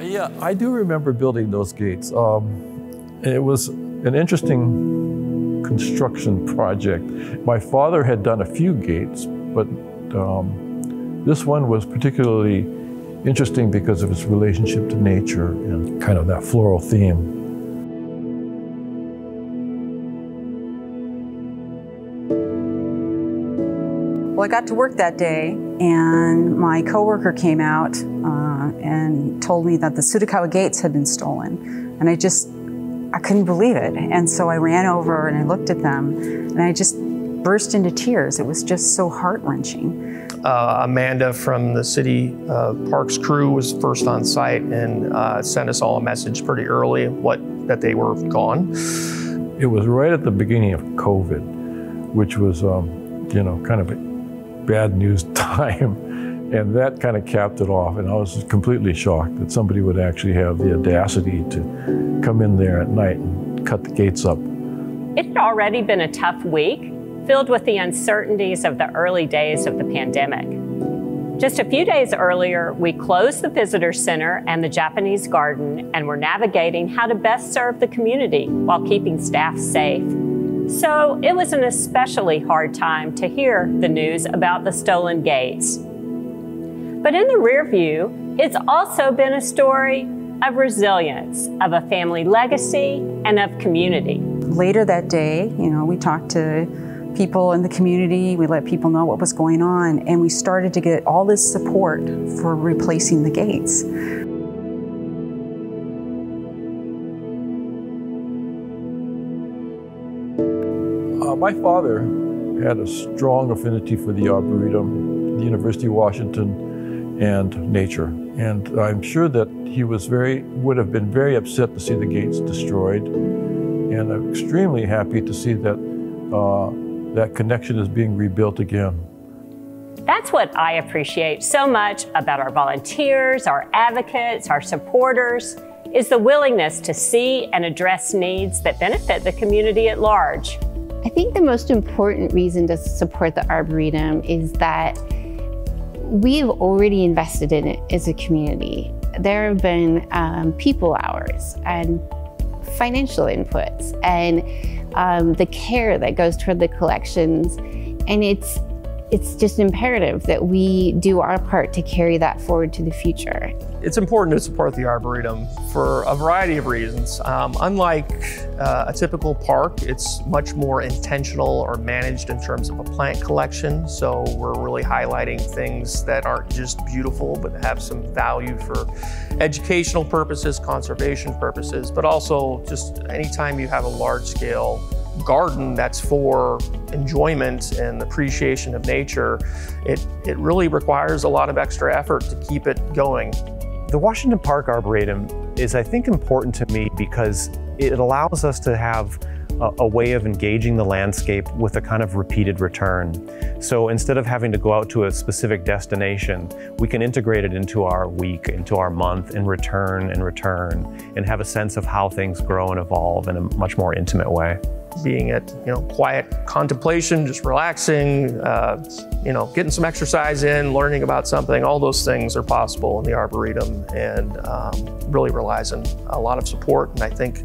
[SPEAKER 13] Yeah, I do remember building those gates. Um, it was an interesting construction project. My father had done a few gates, but um, this one was particularly interesting because of its relationship to nature and kind of that floral theme.
[SPEAKER 16] I got to work that day, and my coworker came out uh, and told me that the Tsutakawa gates had been stolen, and I just I couldn't believe it. And so I ran over and I looked at them, and I just burst into tears. It was just so heart wrenching.
[SPEAKER 9] Uh, Amanda from the city uh, parks crew was first on site and uh, sent us all a message pretty early what that they were gone.
[SPEAKER 13] It was right at the beginning of COVID, which was um, you know kind of a bad news (laughs) time. And that kind of capped it off. And I was completely shocked that somebody would actually have the audacity to come in there at night and cut the gates up.
[SPEAKER 6] It had already been a tough week, filled with the uncertainties of the early days of the pandemic. Just a few days earlier, we closed the visitor center and the Japanese garden and were navigating how to best serve the community while keeping staff safe. So it was an especially hard time to hear the news about the stolen gates. But in the rear view, it's also been a story of resilience, of a family legacy, and of community.
[SPEAKER 16] Later that day, you know, we talked to people in the community, we let people know what was going on, and we started to get all this support for replacing the gates.
[SPEAKER 13] My father had a strong affinity for the Arboretum, the University of Washington, and nature. And I'm sure that he was very, would have been very upset to see the gates destroyed. And I'm extremely happy to see that uh, that connection is being rebuilt again.
[SPEAKER 6] That's what I appreciate so much about our volunteers, our advocates, our supporters, is the willingness to see and address needs that benefit the community at large.
[SPEAKER 8] I think the most important reason to support the Arboretum is that we've already invested in it as a community. There have been um, people hours and financial inputs and um, the care that goes toward the collections. And it's, it's just imperative that we do our part to carry that forward to the future.
[SPEAKER 9] It's important to support the Arboretum for a variety of reasons. Um, unlike uh, a typical park, it's much more intentional or managed in terms of a plant collection. So we're really highlighting things that aren't just beautiful, but have some value for educational purposes, conservation purposes, but also just anytime you have a large scale garden that's for enjoyment and appreciation of nature, it, it really requires a lot of extra effort to keep it going.
[SPEAKER 12] The Washington Park Arboretum is, I think, important to me because it allows us to have a, a, way of engaging the landscape with a kind of repeated return. So instead of having to go out to a specific destination, we can integrate it into our week, into our month, and return and return, and have a sense of how things grow and evolve in a much more intimate way
[SPEAKER 9] being at you know quiet contemplation, just relaxing, uh, you know, getting some exercise in, learning about something. All those things are possible in the arboretum, and um, really relies on a lot of support. And I think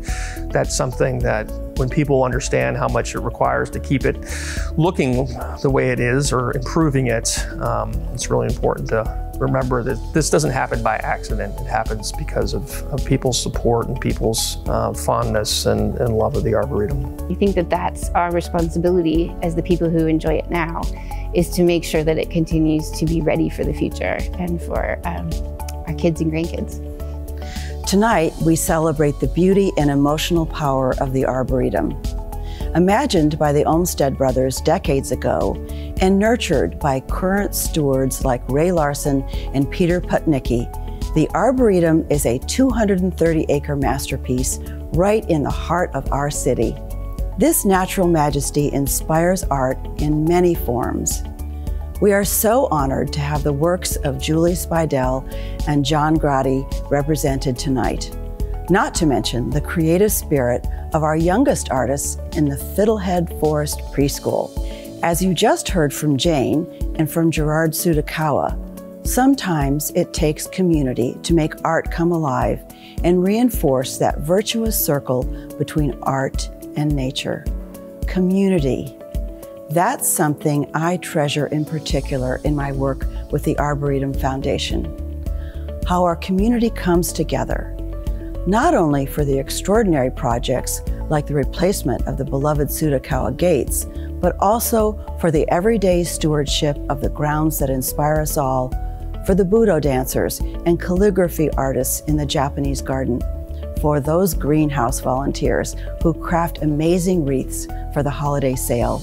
[SPEAKER 9] that's something that when people understand how much it requires to keep it looking the way it is or improving it, um, it's really important to remember that this doesn't happen by accident. It happens because of, of people's support and people's uh, fondness and, and love of the Arboretum.
[SPEAKER 8] I think that that's our responsibility as the people who enjoy it now, is to make sure that it continues to be ready for the future and for um, our kids and grandkids.
[SPEAKER 4] Tonight, we celebrate the beauty and emotional power of the Arboretum. Imagined by the Olmsted brothers decades ago and nurtured by current stewards like Ray Larson and Peter Putnicki, the Arboretum is a 230 acre masterpiece right in the heart of our city. This natural majesty inspires art in many forms. We are so honored to have the works of Julie Speidel and John Grade represented tonight, not to mention the creative spirit of our youngest artists in the Fiddlehead Forest Preschool. As you just heard from Jane and from Gerard Tsutakawa, sometimes it takes community to make art come alive and reinforce that virtuous circle between art and nature. Community. That's something I treasure in particular in my work with the Arboretum Foundation. How our community comes together, not only for the extraordinary projects like the replacement of the beloved Tsutakawa gates, but also for the everyday stewardship of the grounds that inspire us all, for the Budo dancers and calligraphy artists in the Japanese garden, for those greenhouse volunteers who craft amazing wreaths for the holiday sale,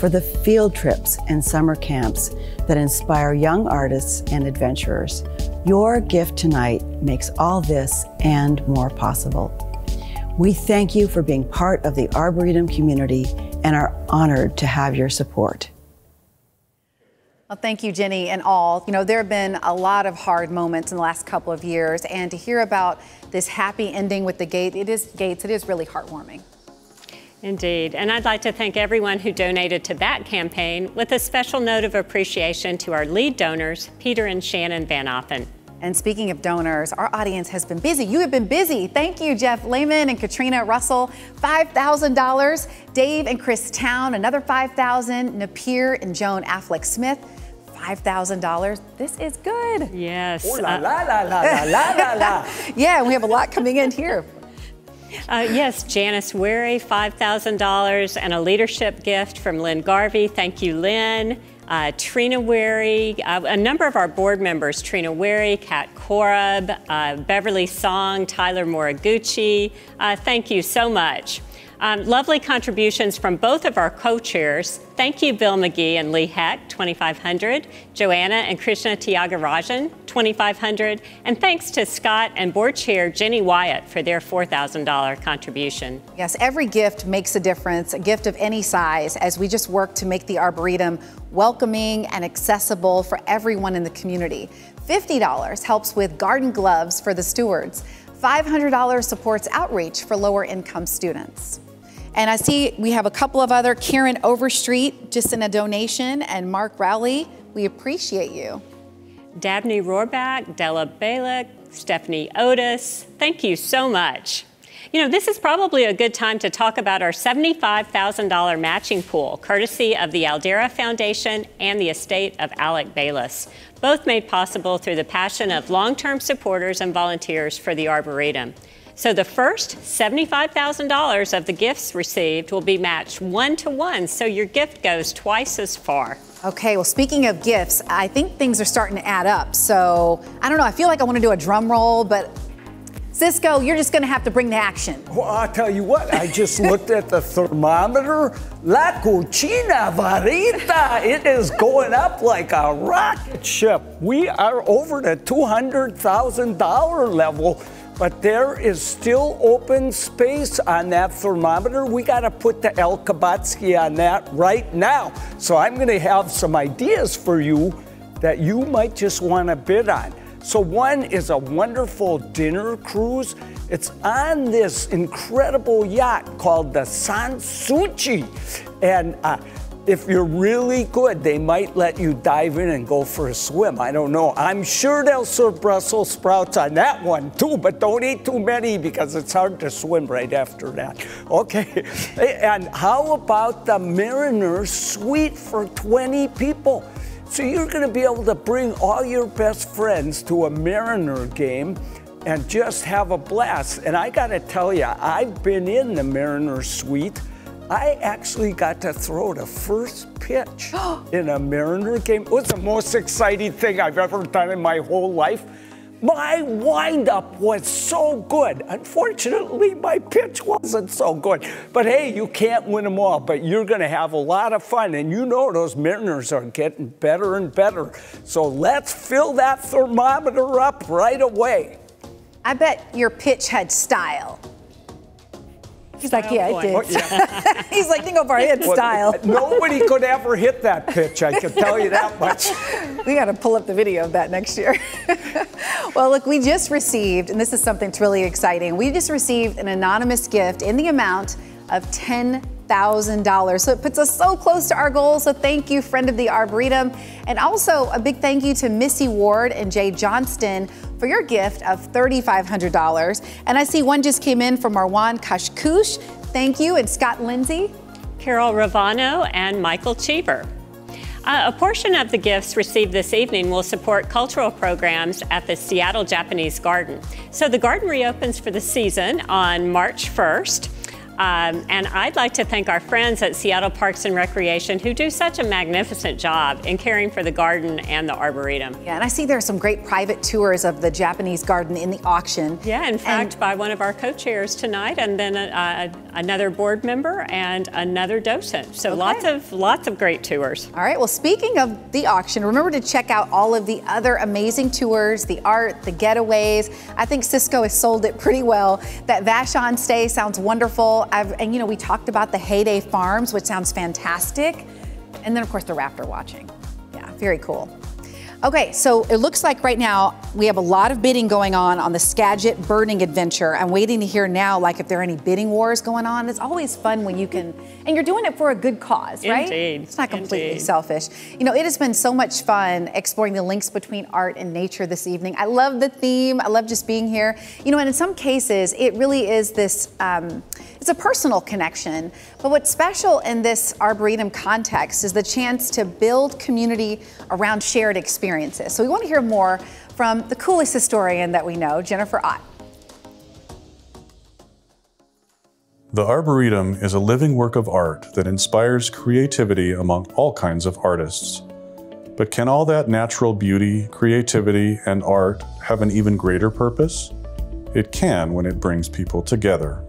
[SPEAKER 4] for the field trips and summer camps that inspire young artists and adventurers. Your gift tonight makes all this and more possible. We thank you for being part of the Arboretum community and are honored to have your support.
[SPEAKER 5] Well, thank you, Jenny, and all. You know, there have been a lot of hard moments in the last couple of years, and to hear about this happy ending with the gate, it is gates, it is really heartwarming.
[SPEAKER 6] Indeed. And I'd like to thank everyone who donated to that campaign with a special note of appreciation to our lead donors, Peter and Shannon Van Oppen.
[SPEAKER 5] And speaking of donors, our audience has been busy. You have been busy. Thank you, Jeff Lehman and Katrina Russell. $5,000. Dave and Chris Town, another 5000 Napier and Joan Affleck Smith, $5,000. This is good.
[SPEAKER 6] Yes.
[SPEAKER 11] Oh, la, la, la, la, la, la, la. (laughs)
[SPEAKER 5] yeah, we have a lot coming in here.
[SPEAKER 6] Uh, yes, Janice Wary, $5,000, and a leadership gift from Lynn Garvey. Thank you, Lynn. Uh, Trina Wary, uh, a number of our board members, Trina Wary, Kat Korab, uh, Beverly Song, Tyler Moriguchi, uh, thank you so much. Um, lovely contributions from both of our co-chairs. Thank you, Bill McGee and Lee Heck, 2,500. Joanna and Krishna Tiagarajan, 2,500. And thanks to Scott and board chair Jenny Wyatt for their $4,000 contribution.
[SPEAKER 5] Yes, every gift makes a difference, a gift of any size, as we just work to make the Arboretum welcoming and accessible for everyone in the community. $50 helps with garden gloves for the stewards. $500 supports outreach for lower income students. And I see we have a couple of other, Karen Overstreet, just in a donation, and Mark Rowley, we appreciate you.
[SPEAKER 6] Dabney Rohrback, Della Balick, Stephanie Otis, thank you so much. You know, this is probably a good time to talk about our $75,000 matching pool, courtesy of the Aldarra Foundation and the estate of Alec Bayless, both made possible through the passion of long-term supporters and volunteers for the Arboretum. So the first $75,000 of the gifts received will be matched one to one, so your gift goes twice as far.
[SPEAKER 5] Okay, well, speaking of gifts, I think things are starting to add up. So I don't know, I feel like I want to do a drum roll, but Cisco, you're just going to have to bring the action.
[SPEAKER 11] Well, I'll tell you what, I just (laughs) looked at the thermometer. La cucina varita, it is going up like a rocket ship. We are over the $200,000 level but there is still open space on that thermometer. We got to put the El Kabatsky on that right now. So I'm going to have some ideas for you that you might just want to bid on. So one is a wonderful dinner cruise. It's on this incredible yacht called the Sanssouci. And uh, if you're really good, they might let you dive in and go for a swim. I don't know. I'm sure they'll serve Brussels sprouts on that one too, but don't eat too many because it's hard to swim right after that. Okay. (laughs) And how about the Mariner Suite for 20 people? So you're going to be able to bring all your best friends to a Mariner game and just have a blast. And I got to tell you, I've been in the Mariner Suite. I actually got to throw the first pitch (gasps) in a Mariner game. It was the most exciting thing I've ever done in my whole life. My windup was so good. Unfortunately, my pitch wasn't so good. But hey, you can't win them all, but you're going to have a lot of fun. And you know those Mariners are getting better and better. So let's fill that thermometer up right away.
[SPEAKER 5] I bet your pitch had style. He's like, yeah, it did.
[SPEAKER 11] Oh, yeah. (laughs)
[SPEAKER 5] He's like, think of our hit
[SPEAKER 11] Well,
[SPEAKER 5] style. (laughs)
[SPEAKER 11] Nobody could ever hit that pitch, I can tell you that (laughs) much.
[SPEAKER 5] we got to pull up the video of that next year. well, look, we just received, and this is something that's really exciting. We just received an anonymous gift in the amount of $10,000. So it puts us so close to our goal. So thank you, friend of the Arboretum. And also a big thank you to Missy Ward and Jay Johnston for your gift of $3,500. And I see one just came in from Marwan Kashkush. Thank you. And Scott Lindsay.
[SPEAKER 6] Carol Ravano and Michael Cheever. Uh, a portion of the gifts received this evening will support cultural programs at the Seattle Japanese Garden. So the garden reopens for the season on March 1st. Um, and I'd like to thank our friends at Seattle Parks and Recreation who do such a magnificent job in caring for the garden and the arboretum.
[SPEAKER 5] Yeah, and I see there are some great private tours of the Japanese garden in the auction.
[SPEAKER 6] Yeah, in fact, by one of our co-chairs tonight, and then uh, another board member and another docent. So
[SPEAKER 5] Okay.
[SPEAKER 6] lots of lots of great tours.
[SPEAKER 5] All right, well, speaking of the auction, remember to check out all of the other amazing tours, the art, the getaways. I think Cisco has sold it pretty well. That Vashon stay sounds wonderful. I've, and you know, we talked about the Heyday Farms, which sounds fantastic. And then, of course, the raptor watching. Yeah, very cool. Okay, so it looks like right now we have a lot of bidding going on on the Skagit birding adventure. I'm waiting to hear now, like if there are any bidding wars going on. It's always fun when you can, and you're doing it for a good cause, right?
[SPEAKER 6] Indeed.
[SPEAKER 5] It's not completely
[SPEAKER 6] Indeed.
[SPEAKER 5] selfish. You know, it has been so much fun exploring the links between art and nature this evening. I love the theme. I love just being here. You know, and in some cases, it really is this. Um, it's a personal connection. But what's special in this Arboretum context is the chance to build community around shared experiences. So we want to hear more from the coolest historian that we know, Jennifer Ott.
[SPEAKER 7] The Arboretum is a living work of art that inspires creativity among all kinds of artists. But can all that natural beauty, creativity, and art have an even greater purpose? It can when it brings people together.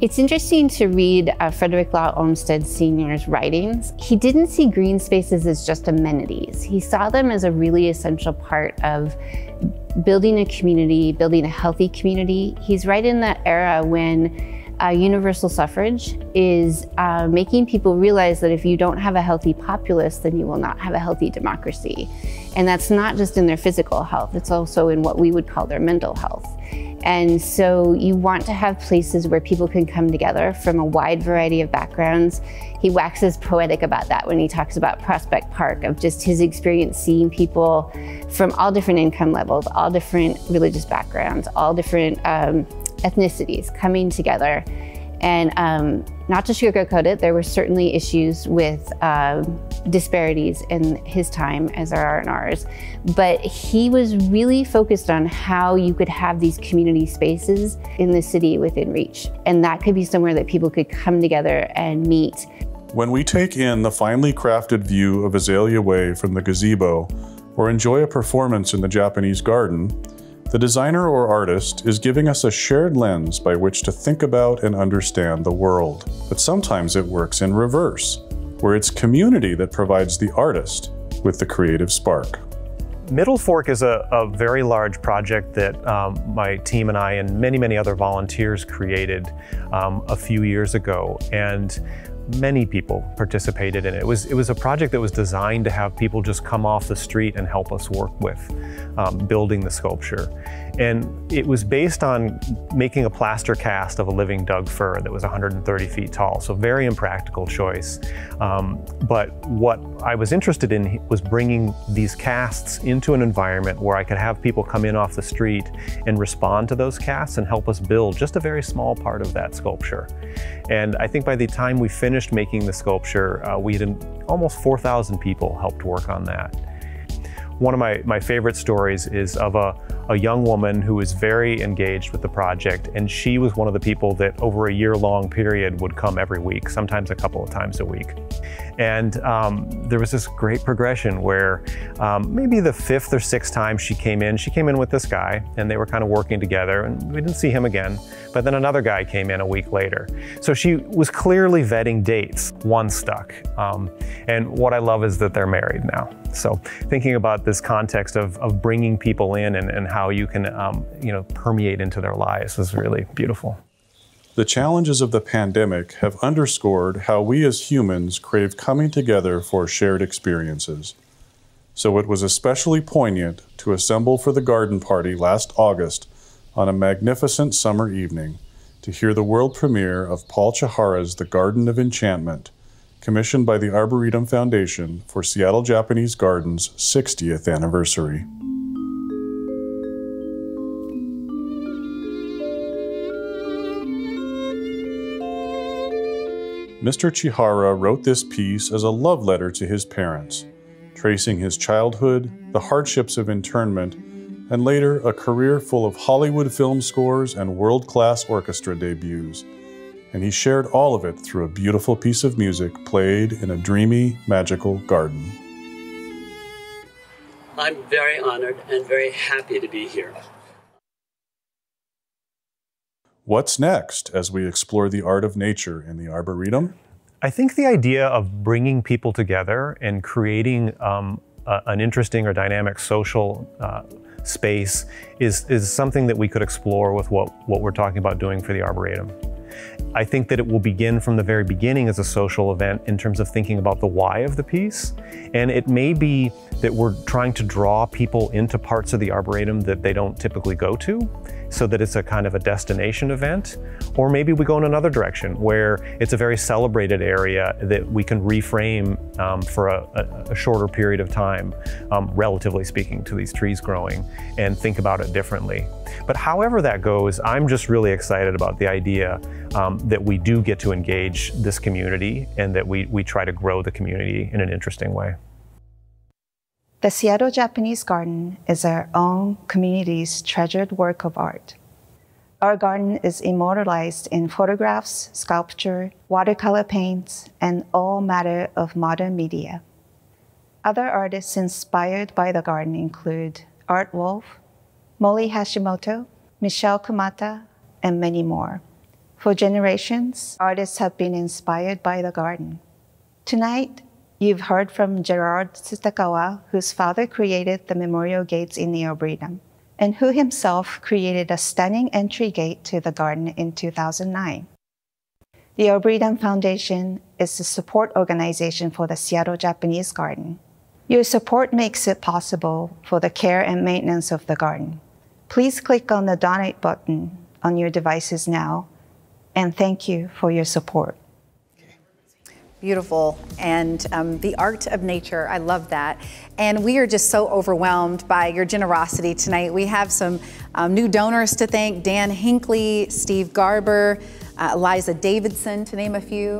[SPEAKER 8] It's interesting to read uh, Frederick Law Olmsted Sr.'s writings. He didn't see green spaces as just amenities. He saw them as a really essential part of building a community, building a healthy community. He's right in that era when uh, universal suffrage is uh, making people realize that if you don't have a healthy populace, then you will not have a healthy democracy. And that's not just in their physical health, it's also in what we would call their mental health. And so you want to have places where people can come together from a wide variety of backgrounds. He waxes poetic about that when he talks about Prospect Park, of just his experience seeing people from all different income levels, all different religious backgrounds, all different um, ethnicities coming together. And um, not to sugarcoat it, there were certainly issues with uh, disparities in his time, as there ours. But he was really focused on how you could have these community spaces in the city within reach. And that could be somewhere that people could come together and meet.
[SPEAKER 7] When we take in the finely crafted view of Azalea Way from the gazebo, or enjoy a performance in the Japanese garden, the designer or artist is giving us a shared lens by which to think about and understand the world. But sometimes it works in reverse, where it's community that provides the artist with the creative spark.
[SPEAKER 12] Middle Fork is a, a very large project that um, my team and I and many, many other volunteers created um, a few years ago. And many people participated in it. It was, it was a project that was designed to have people just come off the street and help us work with um, building the sculpture. And it was based on making a plaster cast of a living Doug fir that was 130 feet tall, so very impractical choice. Um, but what I was interested in was bringing these casts into an environment where I could have people come in off the street and respond to those casts and help us build just a very small part of that sculpture. And I think by the time we finished making the sculpture, uh, we had almost 4,000 people helped work on that. One of my, my favorite stories is of a, a young woman who was very engaged with the project, and she was one of the people that over a year long period would come every week, sometimes a couple of times a week. And um, there was this great progression where um, maybe the fifth or sixth time she came in, she came in with this guy, and they were kind of working together, and we didn't see him again. But then another guy came in a week later. So she was clearly vetting dates. One stuck. Um, and what I love is that they're married now. So thinking about this context of, of bringing people in and, and how you can, um, you know, permeate into their lives is really beautiful.
[SPEAKER 7] The challenges of the pandemic have underscored how we as humans crave coming together for shared experiences. So it was especially poignant to assemble for the garden party last August on a magnificent summer evening to hear the world premiere of Paul Chihara's The Garden of Enchantment, commissioned by the Arboretum Foundation for Seattle Japanese Garden's 60th anniversary. Mr. Chihara wrote this piece as a love letter to his parents, tracing his childhood, the hardships of internment, and later a career full of Hollywood film scores and world class orchestra debuts. And he shared all of it through a beautiful piece of music played in a dreamy, magical garden.
[SPEAKER 17] I'm very honored and very happy to be here.
[SPEAKER 7] What's next as we explore the art of nature in the Arboretum?
[SPEAKER 12] I think the idea of bringing people together and creating um, a, an interesting or dynamic social uh, space is, is something that we could explore with what, what we're talking about doing for the Arboretum. I think that it will begin from the very beginning as a social event in terms of thinking about the why of the piece. And it may be that we're trying to draw people into parts of the Arboretum that they don't typically go to so that it's a kind of a destination event. Or maybe we go in another direction where it's a very celebrated area that we can reframe um, for a, a, shorter period of time, um, relatively speaking, to these trees growing and think about it differently. But however that goes, I'm just really excited about the idea um, that we do get to engage this community and that we, we try to grow the community in an interesting way.
[SPEAKER 18] The Seattle Japanese Garden is our own community's treasured work of art. Our garden is immortalized in photographs, sculpture, watercolor paints, and all matter of modern media. Other artists inspired by the garden include Art Wolfe, Molly Hashimoto, Michelle Kumata, and many more. For generations, artists have been inspired by the garden. Tonight, You've heard from Gerard Tsutakawa, whose father created the memorial gates in the and who himself created a stunning entry gate to the garden in 2009. The Arboretum Foundation is the support organization for the Seattle Japanese Garden. Your support makes it possible for the care and maintenance of the garden. Please click on the donate button on your devices now, and thank you for your support.
[SPEAKER 5] Beautiful. And um, the art of nature, I love that. And we are just so overwhelmed by your generosity tonight. We have some um, new donors to thank Dan Hinkley, Steve Garber, uh, Eliza Davidson, to name a few.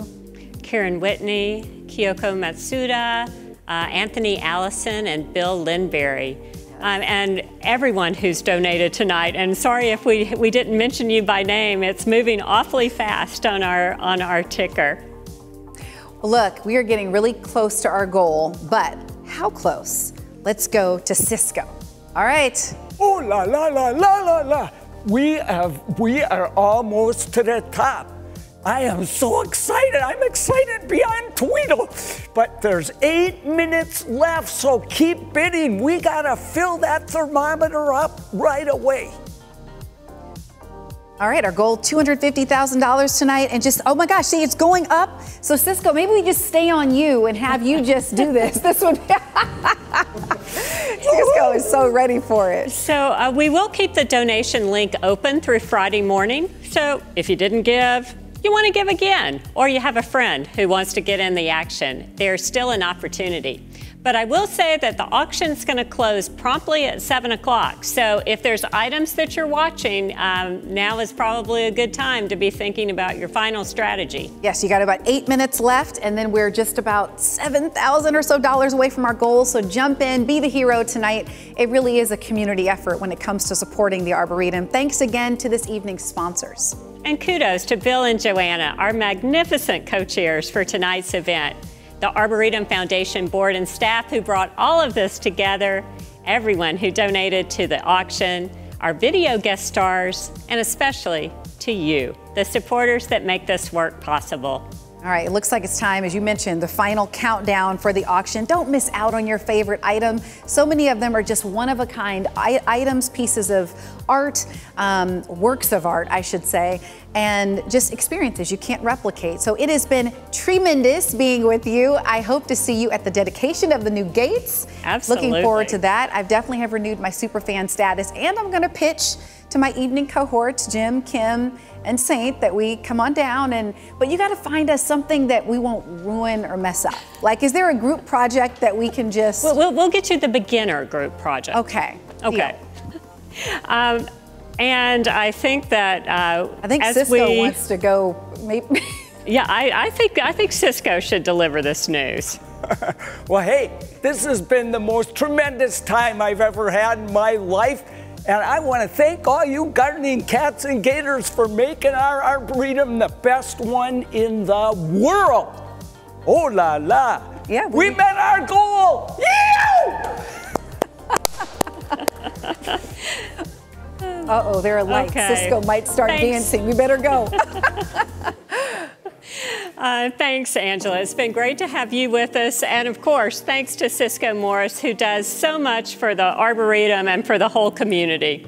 [SPEAKER 6] Karen Whitney, Kyoko Matsuda, uh, Anthony Allison, and Bill Lindberry. Um, and everyone who's donated tonight. And sorry if we, we didn't mention you by name. It's moving awfully fast on our, on our ticker.
[SPEAKER 5] Look, we are getting really close to our goal, but how close? Let's go to Cisco. All right.
[SPEAKER 11] Oh la la la la la la. We have we are almost to the top. I am so excited. I'm excited beyond Tweedle. But there's eight minutes left, so keep bidding. We gotta fill that thermometer up right away.
[SPEAKER 5] All right, our goal $250,000 tonight. And just, oh my gosh, see, it's going up. So, Cisco, maybe we just stay on you and have you just do this. (laughs) This would be. (laughs) Cisco is so ready for it.
[SPEAKER 6] So, uh, we will keep the donation link open through Friday morning. So, if you didn't give, you want to give again, or you have a friend who wants to get in the action, there's still an opportunity. But I will say that the auction is going to close promptly at 7 o'clock. So if there's items that you're watching, um, now is probably a good time to be thinking about your final strategy.
[SPEAKER 5] Yes, you got about eight minutes left, and then we're just about 7,000 or so dollars away from our goal. So jump in, be the hero tonight. It really is a community effort when it comes to supporting the Arboretum. Thanks again to this evening's sponsors.
[SPEAKER 6] And kudos to Bill and Joanna, our magnificent co-chairs for tonight's event the Arboretum Foundation board and staff who brought all of this together, everyone who donated to the auction, our video guest stars, and especially to you, the supporters that make this work possible.
[SPEAKER 5] All right, it looks like it's time, as you mentioned, the final countdown for the auction. Don't miss out on your favorite item. So many of them are just one of a kind items, pieces of art, um, works of art, I should say, and just experiences you can't replicate. So it has been tremendous being with you. I hope to see you at the dedication of the new gates.
[SPEAKER 6] Absolutely.
[SPEAKER 5] Looking forward to that. I've definitely have renewed my super fan status, and I'm going to pitch to my evening cohorts, Jim, Kim, and Saint that we come on down and but you got to find us something that we won't ruin or mess up. Like is there a group project that we can just
[SPEAKER 6] We'll, we'll, we'll get you the beginner group project.
[SPEAKER 5] Okay.
[SPEAKER 6] Okay. (laughs) Um, and I think that uh,
[SPEAKER 5] I think
[SPEAKER 6] as
[SPEAKER 5] Cisco
[SPEAKER 6] we,
[SPEAKER 5] wants to go maybe (laughs)
[SPEAKER 6] Yeah, I, I think I think Cisco should deliver this news. (laughs)
[SPEAKER 11] well, hey, this has been the most tremendous time I've ever had in my life. And I want to thank all you gardening cats and gators for making our Arboretum the best one in the world. Oh la la.
[SPEAKER 5] Yeah.
[SPEAKER 11] We, we met our goal. Yeah!
[SPEAKER 5] Uh oh, there are lights.
[SPEAKER 6] Okay.
[SPEAKER 5] Cisco might start
[SPEAKER 6] Thanks.
[SPEAKER 5] dancing. We better go. (laughs)
[SPEAKER 6] Uh, thanks, Angela. It's been great to have you with us. And of course, thanks to Cisco Morris, who does so much for the Arboretum and for the whole community.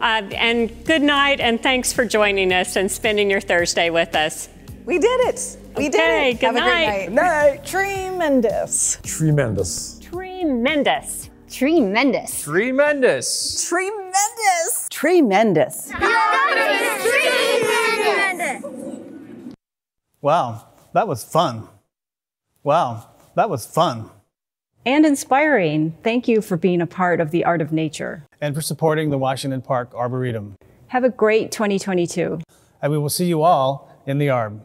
[SPEAKER 6] Uh, and good night, and thanks for joining us and spending your Thursday with us.
[SPEAKER 19] We did it. We
[SPEAKER 6] okay,
[SPEAKER 19] did it.
[SPEAKER 6] Good
[SPEAKER 19] Have
[SPEAKER 6] night.
[SPEAKER 19] a great night.
[SPEAKER 14] Tremendous.
[SPEAKER 13] Tremendous.
[SPEAKER 6] Tremendous.
[SPEAKER 8] Tremendous.
[SPEAKER 9] Tremendous.
[SPEAKER 19] Tremendous.
[SPEAKER 4] Tremendous.
[SPEAKER 2] Wow, that was fun. Wow, that was fun.
[SPEAKER 3] And inspiring. Thank you for being a part of the art of nature.
[SPEAKER 2] And for supporting the Washington Park Arboretum.
[SPEAKER 3] Have a great 2022.
[SPEAKER 2] And we will see you all in the Arb.